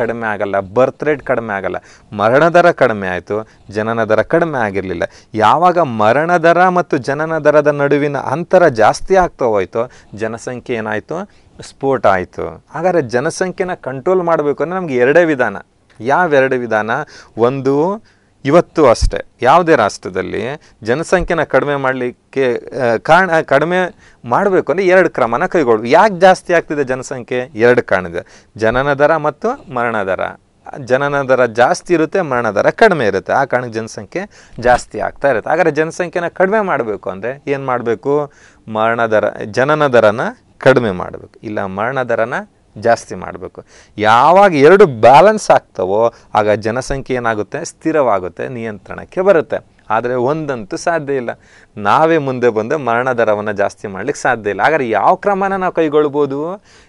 ಕಡಿಮೆ ಆಗಲ್ಲ ಬರ್ತ್ ರೇಟ್ ಕಡಿಮೆ ಆಗಲ್ಲ. ಮರಣ ದರ ಕಡಿಮೆ ಆಯಿತು, ಜನನ ದರ ಕಡಿಮೆ ಆಗಿರಲಿಲ್ಲ. ಯಾವಾಗ ಮರಣ ದರ ಮತ್ತು ಜನನ ದರದ ನಡುವಿನ ಅಂತರ ಜಾಸ್ತಿ ಆಗ್ತಾ ಹೋಯ್ತು, ಜನಸಂಖ್ಯೆ ಏನಾಯಿತು? ಸ್ಫೋಟ ಆಯಿತು. ಹಾಗಾದರೆ ಜನಸಂಖ್ಯೆನ ಕಂಟ್ರೋಲ್ ಮಾಡಬೇಕು ಅಂದರೆ ನಮಗೆ ಎರಡೇ ವಿಧಾನ. ಯಾವೆರಡು ವಿಧಾನ? ಒಂದು ಇವತ್ತು ಅಷ್ಟೇ. ಯಾವುದೇ ರಾಷ್ಟ್ರದಲ್ಲಿ ಜನಸಂಖ್ಯೆನ ಕಡಿಮೆ ಮಾಡಲಿಕ್ಕೆ ಕಾರಣ, ಕಡಿಮೆ ಮಾಡಬೇಕು ಅಂದರೆ ಎರಡು ಕ್ರಮನ ಕೈಗೊಳ್ಬೇಕು. ಯಾಕೆ ಜಾಸ್ತಿ ಆಗ್ತಿದೆ ಜನಸಂಖ್ಯೆ? ಎರಡು ಕಾರಣ ಜನನ ದರ ಮತ್ತು ಮರಣ ದರ. ಜನನ ದರ ಜಾಸ್ತಿ ಇರುತ್ತೆ, ಮರಣ ದರ ಕಡಿಮೆ ಇರುತ್ತೆ. ಆ ಕಾರಣಕ್ಕೆ ಜನಸಂಖ್ಯೆ ಜಾಸ್ತಿ ಆಗ್ತಾ ಇರುತ್ತೆ. ಹಾಗಾದರೆ ಜನಸಂಖ್ಯೆನ ಕಡಿಮೆ ಮಾಡಬೇಕು ಅಂದರೆ ಏನು ಮಾಡಬೇಕು? ಮರಣ ದರ, ಜನನ ದರನ ಕಡಿಮೆ ಮಾಡಬೇಕು. ಇಲ್ಲ, ಮರಣ ದರನ ಜಾಸ್ತಿ ಮಾಡಬೇಕು. ಯಾವಾಗ ಎರಡು ಬ್ಯಾಲೆನ್ಸ್ ಆಗ್ತವೋ ಆಗ ಜನಸಂಖ್ಯೆ ಏನಾಗುತ್ತೆ? ಸ್ಥಿರವಾಗುತ್ತೆ, ನಿಯಂತ್ರಣಕ್ಕೆ ಬರುತ್ತೆ. ಆದರೆ ಒಂದಂತೂ ಸಾಧ್ಯ ಇಲ್ಲ. ನಾವೇ ಮುಂದೆ ಬಂದು ಮರಣ ದರವನ್ನು ಜಾಸ್ತಿ ಮಾಡಲಿಕ್ಕೆ ಸಾಧ್ಯ ಇಲ್ಲ. ಹಾಗಾದ್ರೆ ಯಾವ ಕ್ರಮನ ನಾವು ಕೈಗೊಳ್ಬೋದು?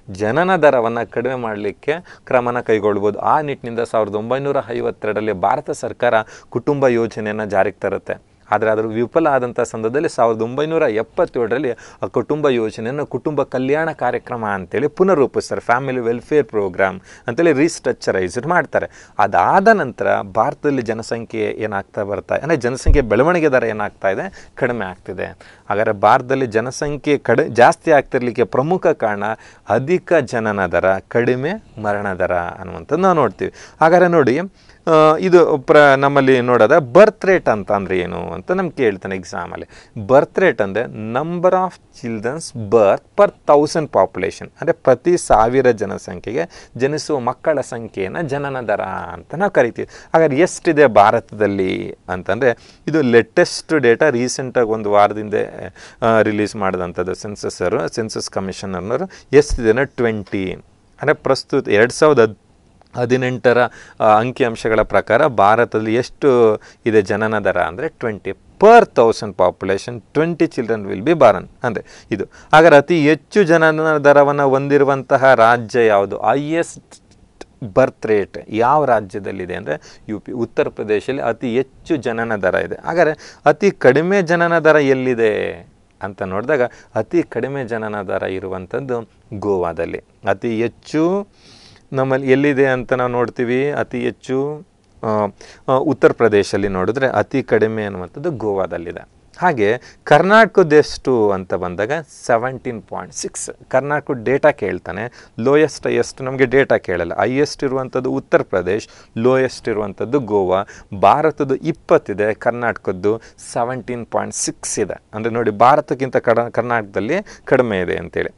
ಜನನ ದರವನ್ನು ಕಡಿಮೆ ಮಾಡಲಿಕ್ಕೆ ಕ್ರಮನ ಕೈಗೊಳ್ಬೋದು. ಆ ನಿಟ್ಟಿನಿಂದ ಸಾವಿರದ ಒಂಬೈನೂರ ಐವತ್ತೆರಡರಲ್ಲಿ ಭಾರತ ಸರ್ಕಾರ ಕುಟುಂಬ ಯೋಜನೆಯನ್ನು ಜಾರಿಗೆ ತರುತ್ತೆ. ಆದರೆ ಅದರ ವಿಫಲ ಆದಂಥ ಸಂದರ್ಭದಲ್ಲಿ ಸಾವಿರದ ಒಂಬೈನೂರ ಎಪ್ಪತ್ತೇಳರಲ್ಲಿ ಆ ಕುಟುಂಬ ಯೋಜನೆಯನ್ನು ಕುಟುಂಬ ಕಲ್ಯಾಣ ಕಾರ್ಯಕ್ರಮ ಅಂತೇಳಿ ಪುನರೂಪಿಸ್ತಾರೆ ಫ್ಯಾಮಿಲಿ ವೆಲ್ಫೇರ್ ಪ್ರೋಗ್ರಾಮ್ ಅಂತೇಳಿ ರೀಸ್ಟ್ರಕ್ಚರೈಸ್ಡ್ ಮಾಡ್ತಾರೆ. ಅದಾದ ನಂತರ ಭಾರತದಲ್ಲಿ ಜನಸಂಖ್ಯೆ ಏನಾಗ್ತಾ ಬರ್ತಾ, ಅಂದರೆ ಜನಸಂಖ್ಯೆ ಬೆಳವಣಿಗೆ ದರ ಏನಾಗ್ತಾ ಇದೆ? ಕಡಿಮೆ ಆಗ್ತಿದೆ. ಹಾಗಾದರೆ ಭಾರತದಲ್ಲಿ ಜನಸಂಖ್ಯೆ ಕಡಿ, ಜಾಸ್ತಿ ಆಗ್ತಿರ್ಲಿಕ್ಕೆ ಪ್ರಮುಖ ಕಾರಣ ಅಧಿಕ ಜನನ ದರ, ಕಡಿಮೆ ಮರಣ ದರ ಅನ್ನುವಂಥದ್ದು ನಾವು ನೋಡ್ತೀವಿ. ಹಾಗಾದರೆ ನೋಡಿ ಇದು ಪ್ರ ನಮ್ಮಲ್ಲಿ ನೋಡೋದ ಬರ್ತ್ ರೇಟ್ ಅಂತ ಅಂದರೆ ಏನು ಅಂತ ನಮ್ಗೆ ಕೇಳ್ತಾನೆ ಎಕ್ಸಾಮಲ್ಲಿ ಬರ್ತ್ ರೇಟ್ ಅಂದರೆ number of childrens birth per thousand population ಅಂದರೆ ಪ್ರತಿ ಸಾವಿರ ಜನಸಂಖ್ಯೆಗೆ ಜನಿಸುವ ಮಕ್ಕಳ ಸಂಖ್ಯೆಯನ್ನು ಜನನ ದರ ಅಂತ ನಾವು ಕರಿತೀವಿ. ಹಾಗಾದ್ರೆ ಎಷ್ಟಿದೆ ಭಾರತದಲ್ಲಿ ಅಂತಂದರೆ ಇದು ಲೇಟೆಸ್ಟ್ ಡೇಟಾ ರೀಸೆಂಟಾಗಿ ಒಂದು ವಾರದಿಂದ ರಿಲೀಸ್ ಮಾಡಿದಂಥದ್ದು ಸೆನ್ಸಸ್ಸರು ಸೆನ್ಸಸ್ ಕಮಿಷನರ್ನವರು ಎಷ್ಟಿದೆ ಟ್ವೆಂಟಿ ಅಂದರೆ ಪ್ರಸ್ತುತ ಎರಡು ಸಾವಿರದ ಹದಿನೆಂಟರ ಅಂಕಿಅಂಶಗಳ ಪ್ರಕಾರ ಭಾರತದಲ್ಲಿ ಎಷ್ಟು ಇದೆ ಜನನ ದರ ಅಂದರೆ twenty per thousand population, twenty children will be born ಅಂದರೆ ಇದು. ಹಾಗಾದ್ರೆ ಅತಿ ಹೆಚ್ಚು ಜನನ ದರವನ್ನು ಹೊಂದಿರುವಂತಹ ರಾಜ್ಯ ಯಾವುದು? ಹೈಯೆಸ್ಟ್ ಬರ್ತ್ ರೇಟ್ ಯಾವ ರಾಜ್ಯದಲ್ಲಿದೆ ಅಂದರೆ ಯು ಪಿ, ಉತ್ತರ ಪ್ರದೇಶದಲ್ಲಿ ಅತಿ ಹೆಚ್ಚು ಜನನ ದರ ಇದೆ. ಹಾಗಾದರೆ ಅತಿ ಕಡಿಮೆ ಜನನ ದರ ಎಲ್ಲಿದೆ ಅಂತ ನೋಡಿದಾಗ ಅತಿ ಕಡಿಮೆ ಜನನ ದರ ಇರುವಂಥದ್ದು ಗೋವಾದಲ್ಲಿ. ಅತಿ ಹೆಚ್ಚು ನಮ್ಮಲ್ಲಿ ಎಲ್ಲಿದೆ ಅಂತ ನಾವು ನೋಡ್ತೀವಿ ಅತಿ ಹೆಚ್ಚು ಉತ್ತರ ಪ್ರದೇಶಲ್ಲಿ ನೋಡಿದ್ರೆ ಅತಿ ಕಡಿಮೆ ಅನ್ನುವಂಥದ್ದು ಗೋವಾದಲ್ಲಿದೆ. ಹಾಗೆ ಕರ್ನಾಟಕದೆಷ್ಟು ಅಂತ ಬಂದಾಗ seventeen point six Karnataka data ಕೇಳ್ತಾನೆ ಲೋಯೆಸ್ಟ್ ಹೈಯೆಸ್ಟ್ ನಮಗೆ ಡೇಟಾ ಕೇಳಲ್ಲ. ಹೈಯೆಸ್ಟ್ ಇರುವಂಥದ್ದು ಉತ್ತರ ಪ್ರದೇಶ್ ಲೋಯೆಸ್ಟ್ ಇರುವಂಥದ್ದು ಗೋವಾ. ಭಾರತದ ಇಪ್ಪತ್ತಿದೆ, ಕರ್ನಾಟಕದ್ದು ಸೆವೆಂಟೀನ್ ಪಾಯಿಂಟ್ ಸಿಕ್ಸ್ ಇದೆ. ಅಂದರೆ ನೋಡಿ ಭಾರತಕ್ಕಿಂತ ಕಡ, ಕರ್ನಾಟಕದಲ್ಲಿ ಕಡಿಮೆ ಇದೆ ಅಂತೇಳಿ.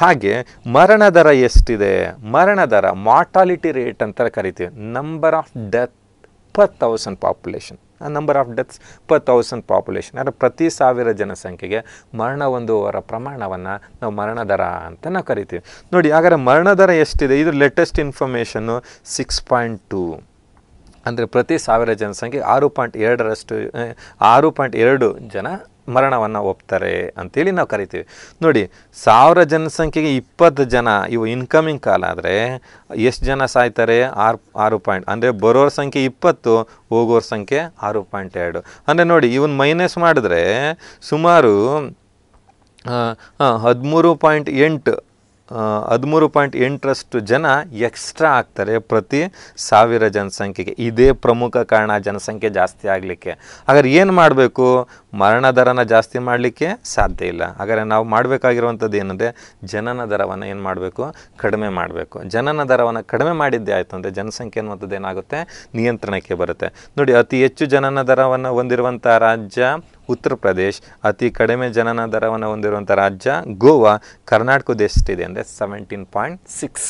ಹಾಗೆ ಮರಣ ದರ ಎಷ್ಟಿದೆ? ಮರಣ ದರ ಮಾರ್ಟಾಲಿಟಿ ರೇಟ್ ಅಂತ ಕರಿತೀವಿ. Number of death per thousand population number of deaths per thousand population ಅಂದರೆ ಪ್ರತಿ ಸಾವಿರ ಜನಸಂಖ್ಯೆಗೆ ಮರಣ ಹೊಂದುವವರ ಪ್ರಮಾಣವನ್ನು ನಾವು ಮರಣ ದರ ಅಂತ ನಾವು ಕರಿತೀವಿ. ನೋಡಿ, ಹಾಗಾದರೆ ಮರಣ ದರ ಎಷ್ಟಿದೆ? ಇದು latest information six point two ಅಂದರೆ ಪ್ರತಿ ಸಾವಿರ ಜನಸಂಖ್ಯೆ ಆರು ಪಾಯಿಂಟ್ ಎರಡರಷ್ಟು ಆರು ಪಾಯಿಂಟ್ ಎರಡು ಜನ ಮರಣವನ್ನು ಒಪ್ತಾರೆ ಅಂತೇಳಿ ನಾವು ಕರಿತೀವಿ. ನೋಡಿ, ಸಾವಿರ ಜನಸಂಖ್ಯೆಗೆ ಇಪ್ಪತ್ತು ಜನ, ಇವು ಇನ್ಕಮಿಂಗ್ ಕಾಲ್ ಆದರೆ ಎಷ್ಟು ಜನ ಸಾಯ್ತಾರೆ? ಆರು ಆರು ಪಾಯಿಂಟ್, ಅಂದರೆ ಬರೋರ ಸಂಖ್ಯೆ ಇಪ್ಪತ್ತು, ಹೋಗೋರ ಸಂಖ್ಯೆ ಆರು ಪಾಯಿಂಟ್ ಎರಡು. ಅಂದರೆ ನೋಡಿ, ಇವನ್ ಮೈನಸ್ ಮಾಡಿದ್ರೆ ಸುಮಾರು ಹದಿಮೂರು ಪಾಯಿಂಟ್ ಎಂಟು ಹದಿಮೂರು ಪಾಯಿಂಟ್ ಎಂಟರಷ್ಟು ಜನ ಎಕ್ಸ್ಟ್ರಾ ಆಗ್ತಾರೆ ಪ್ರತಿ ಸಾವಿರ ಜನಸಂಖ್ಯೆಗೆ. ಇದೇ ಪ್ರಮುಖ ಕಾರಣ ಜನಸಂಖ್ಯೆ ಜಾಸ್ತಿ ಆಗಲಿಕ್ಕೆ. ಹಾಗಾದ್ರೆ ಏನು ಮಾಡಬೇಕು? ಮರಣ ದರನ ಜಾಸ್ತಿ ಮಾಡಲಿಕ್ಕೆ ಸಾಧ್ಯ ಇಲ್ಲ. ಹಾಗಾದರೆ ನಾವು ಮಾಡಬೇಕಾಗಿರುವಂಥದ್ದು ಏನಂದರೆ, ಜನನ ದರವನ್ನು ಏನು ಮಾಡಬೇಕು? ಕಡಿಮೆ ಮಾಡಬೇಕು. ಜನನ ದರವನ್ನು ಕಡಿಮೆ ಮಾಡಿದ್ದೆ ಆಯಿತು ಅಂದರೆ ಜನಸಂಖ್ಯೆ ಅನ್ನುವಂಥದ್ದು ಏನಾಗುತ್ತೆ? ನಿಯಂತ್ರಣಕ್ಕೆ ಬರುತ್ತೆ. ನೋಡಿ, ಅತಿ ಹೆಚ್ಚು ಜನನ ದರವನ್ನು ಹೊಂದಿರುವಂಥ ರಾಜ್ಯ ಉತ್ತರ ಪ್ರದೇಶ್, ಅತಿ ಕಡಿಮೆ ಜನನ ದರವನ್ನು ಹೊಂದಿರುವಂಥ ರಾಜ್ಯ ಗೋವಾ, ಕರ್ನಾಟಕದ ಎಷ್ಟಿದೆ ಅಂದರೆ ಸೆವೆಂಟೀನ್ ಪಾಯಿಂಟ್ ಸಿಕ್ಸ್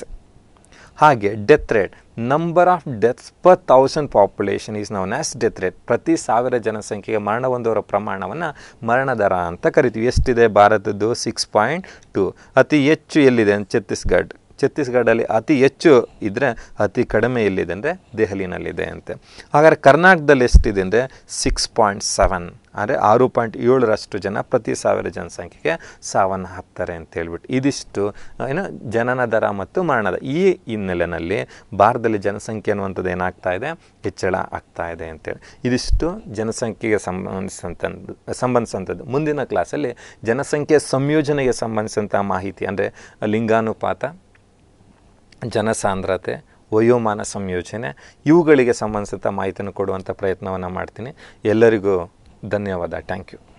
ಹಾಗೆ death rate number of deaths per thousand population is known as death rate ಪ್ರತಿ ಸಾವಿರ ಜನಸಂಖ್ಯೆಗೆ ಮರಣ ಹೊಂದೋರ ಪ್ರಮಾಣವನ್ನು ಮರಣ ದರ ಅಂತ ಕರಿತೀವಿ. ಎಷ್ಟಿದೆ? ಭಾರತದ್ದು ಸಿಕ್ಸ್ ಪಾಯಿಂಟ್ ಟು ಅತಿ ಹೆಚ್ಚು ಎಲ್ಲಿದೆ? ಛತ್ತೀಸ್ಗಢ್ ಛತ್ತೀಸ್ಗಢ. ಛತ್ತೀಸ್ಗಢಲ್ಲಿ ಅತಿ ಹೆಚ್ಚು ಇದ್ದರೆ ಅತಿ ಕಡಿಮೆ ಎಲ್ಲಿದೆ ಅಂದರೆ ದೆಹಲಿನಲ್ಲಿದೆ ಅಂತೆ. ಹಾಗಾದರೆ ಕರ್ನಾಟಕದಲ್ಲಿ ಎಷ್ಟಿದೆ ಅಂದರೆ ಸಿಕ್ಸ್ ಪಾಯಿಂಟ್ ಸೆವೆನ್ ಅಂದರೆ ಆರು ಪಾಯಿಂಟ್ ಏಳರಷ್ಟು ಜನ ಪ್ರತಿ ಸಾವಿರ ಜನಸಂಖ್ಯೆಗೆ ಸಾವನ್ನು ಹಾಕ್ತಾರೆ ಅಂತ ಹೇಳ್ಬಿಟ್ಟು. ಇದಿಷ್ಟು ಏನು ಜನನ ದರ ಮತ್ತು ಮರಣದ ಈ ಹಿನ್ನೆಲೆಯಲ್ಲಿ ಭಾರತದಲ್ಲಿ ಜನಸಂಖ್ಯೆ ಅನ್ನುವಂಥದ್ದು ಏನಾಗ್ತಾ ಇದೆ? ಹೆಚ್ಚಳ ಆಗ್ತಾ ಇದೆ ಅಂತೇಳಿ ಇದಿಷ್ಟು ಜನಸಂಖ್ಯೆಗೆ ಸಂಬಂಧಿಸಿದಂಥದ್ದು ಸಂಬಂಧಿಸಿದಂಥದ್ದು ಮುಂದಿನ ಕ್ಲಾಸಲ್ಲಿ ಜನಸಂಖ್ಯೆ ಸಂಯೋಜನೆಗೆ ಸಂಬಂಧಿಸಿದಂಥ ಮಾಹಿತಿ ಅಂದರೆ ಲಿಂಗಾನುಪಾತ ಜನಸಾಂದ್ರತೆ ವಯೋಮಾನ ಸಂಯೋಜನೆ ಇವುಗಳಿಗೆ ಸಂಬಂಧಿಸಿದ ಮಾಹಿತಿಯನ್ನು ಕೊಡುವಂಥ ಪ್ರಯತ್ನವನ್ನು ಮಾಡ್ತೀನಿ. ಎಲ್ಲರಿಗೂ ಧನ್ಯವಾದ. Thank you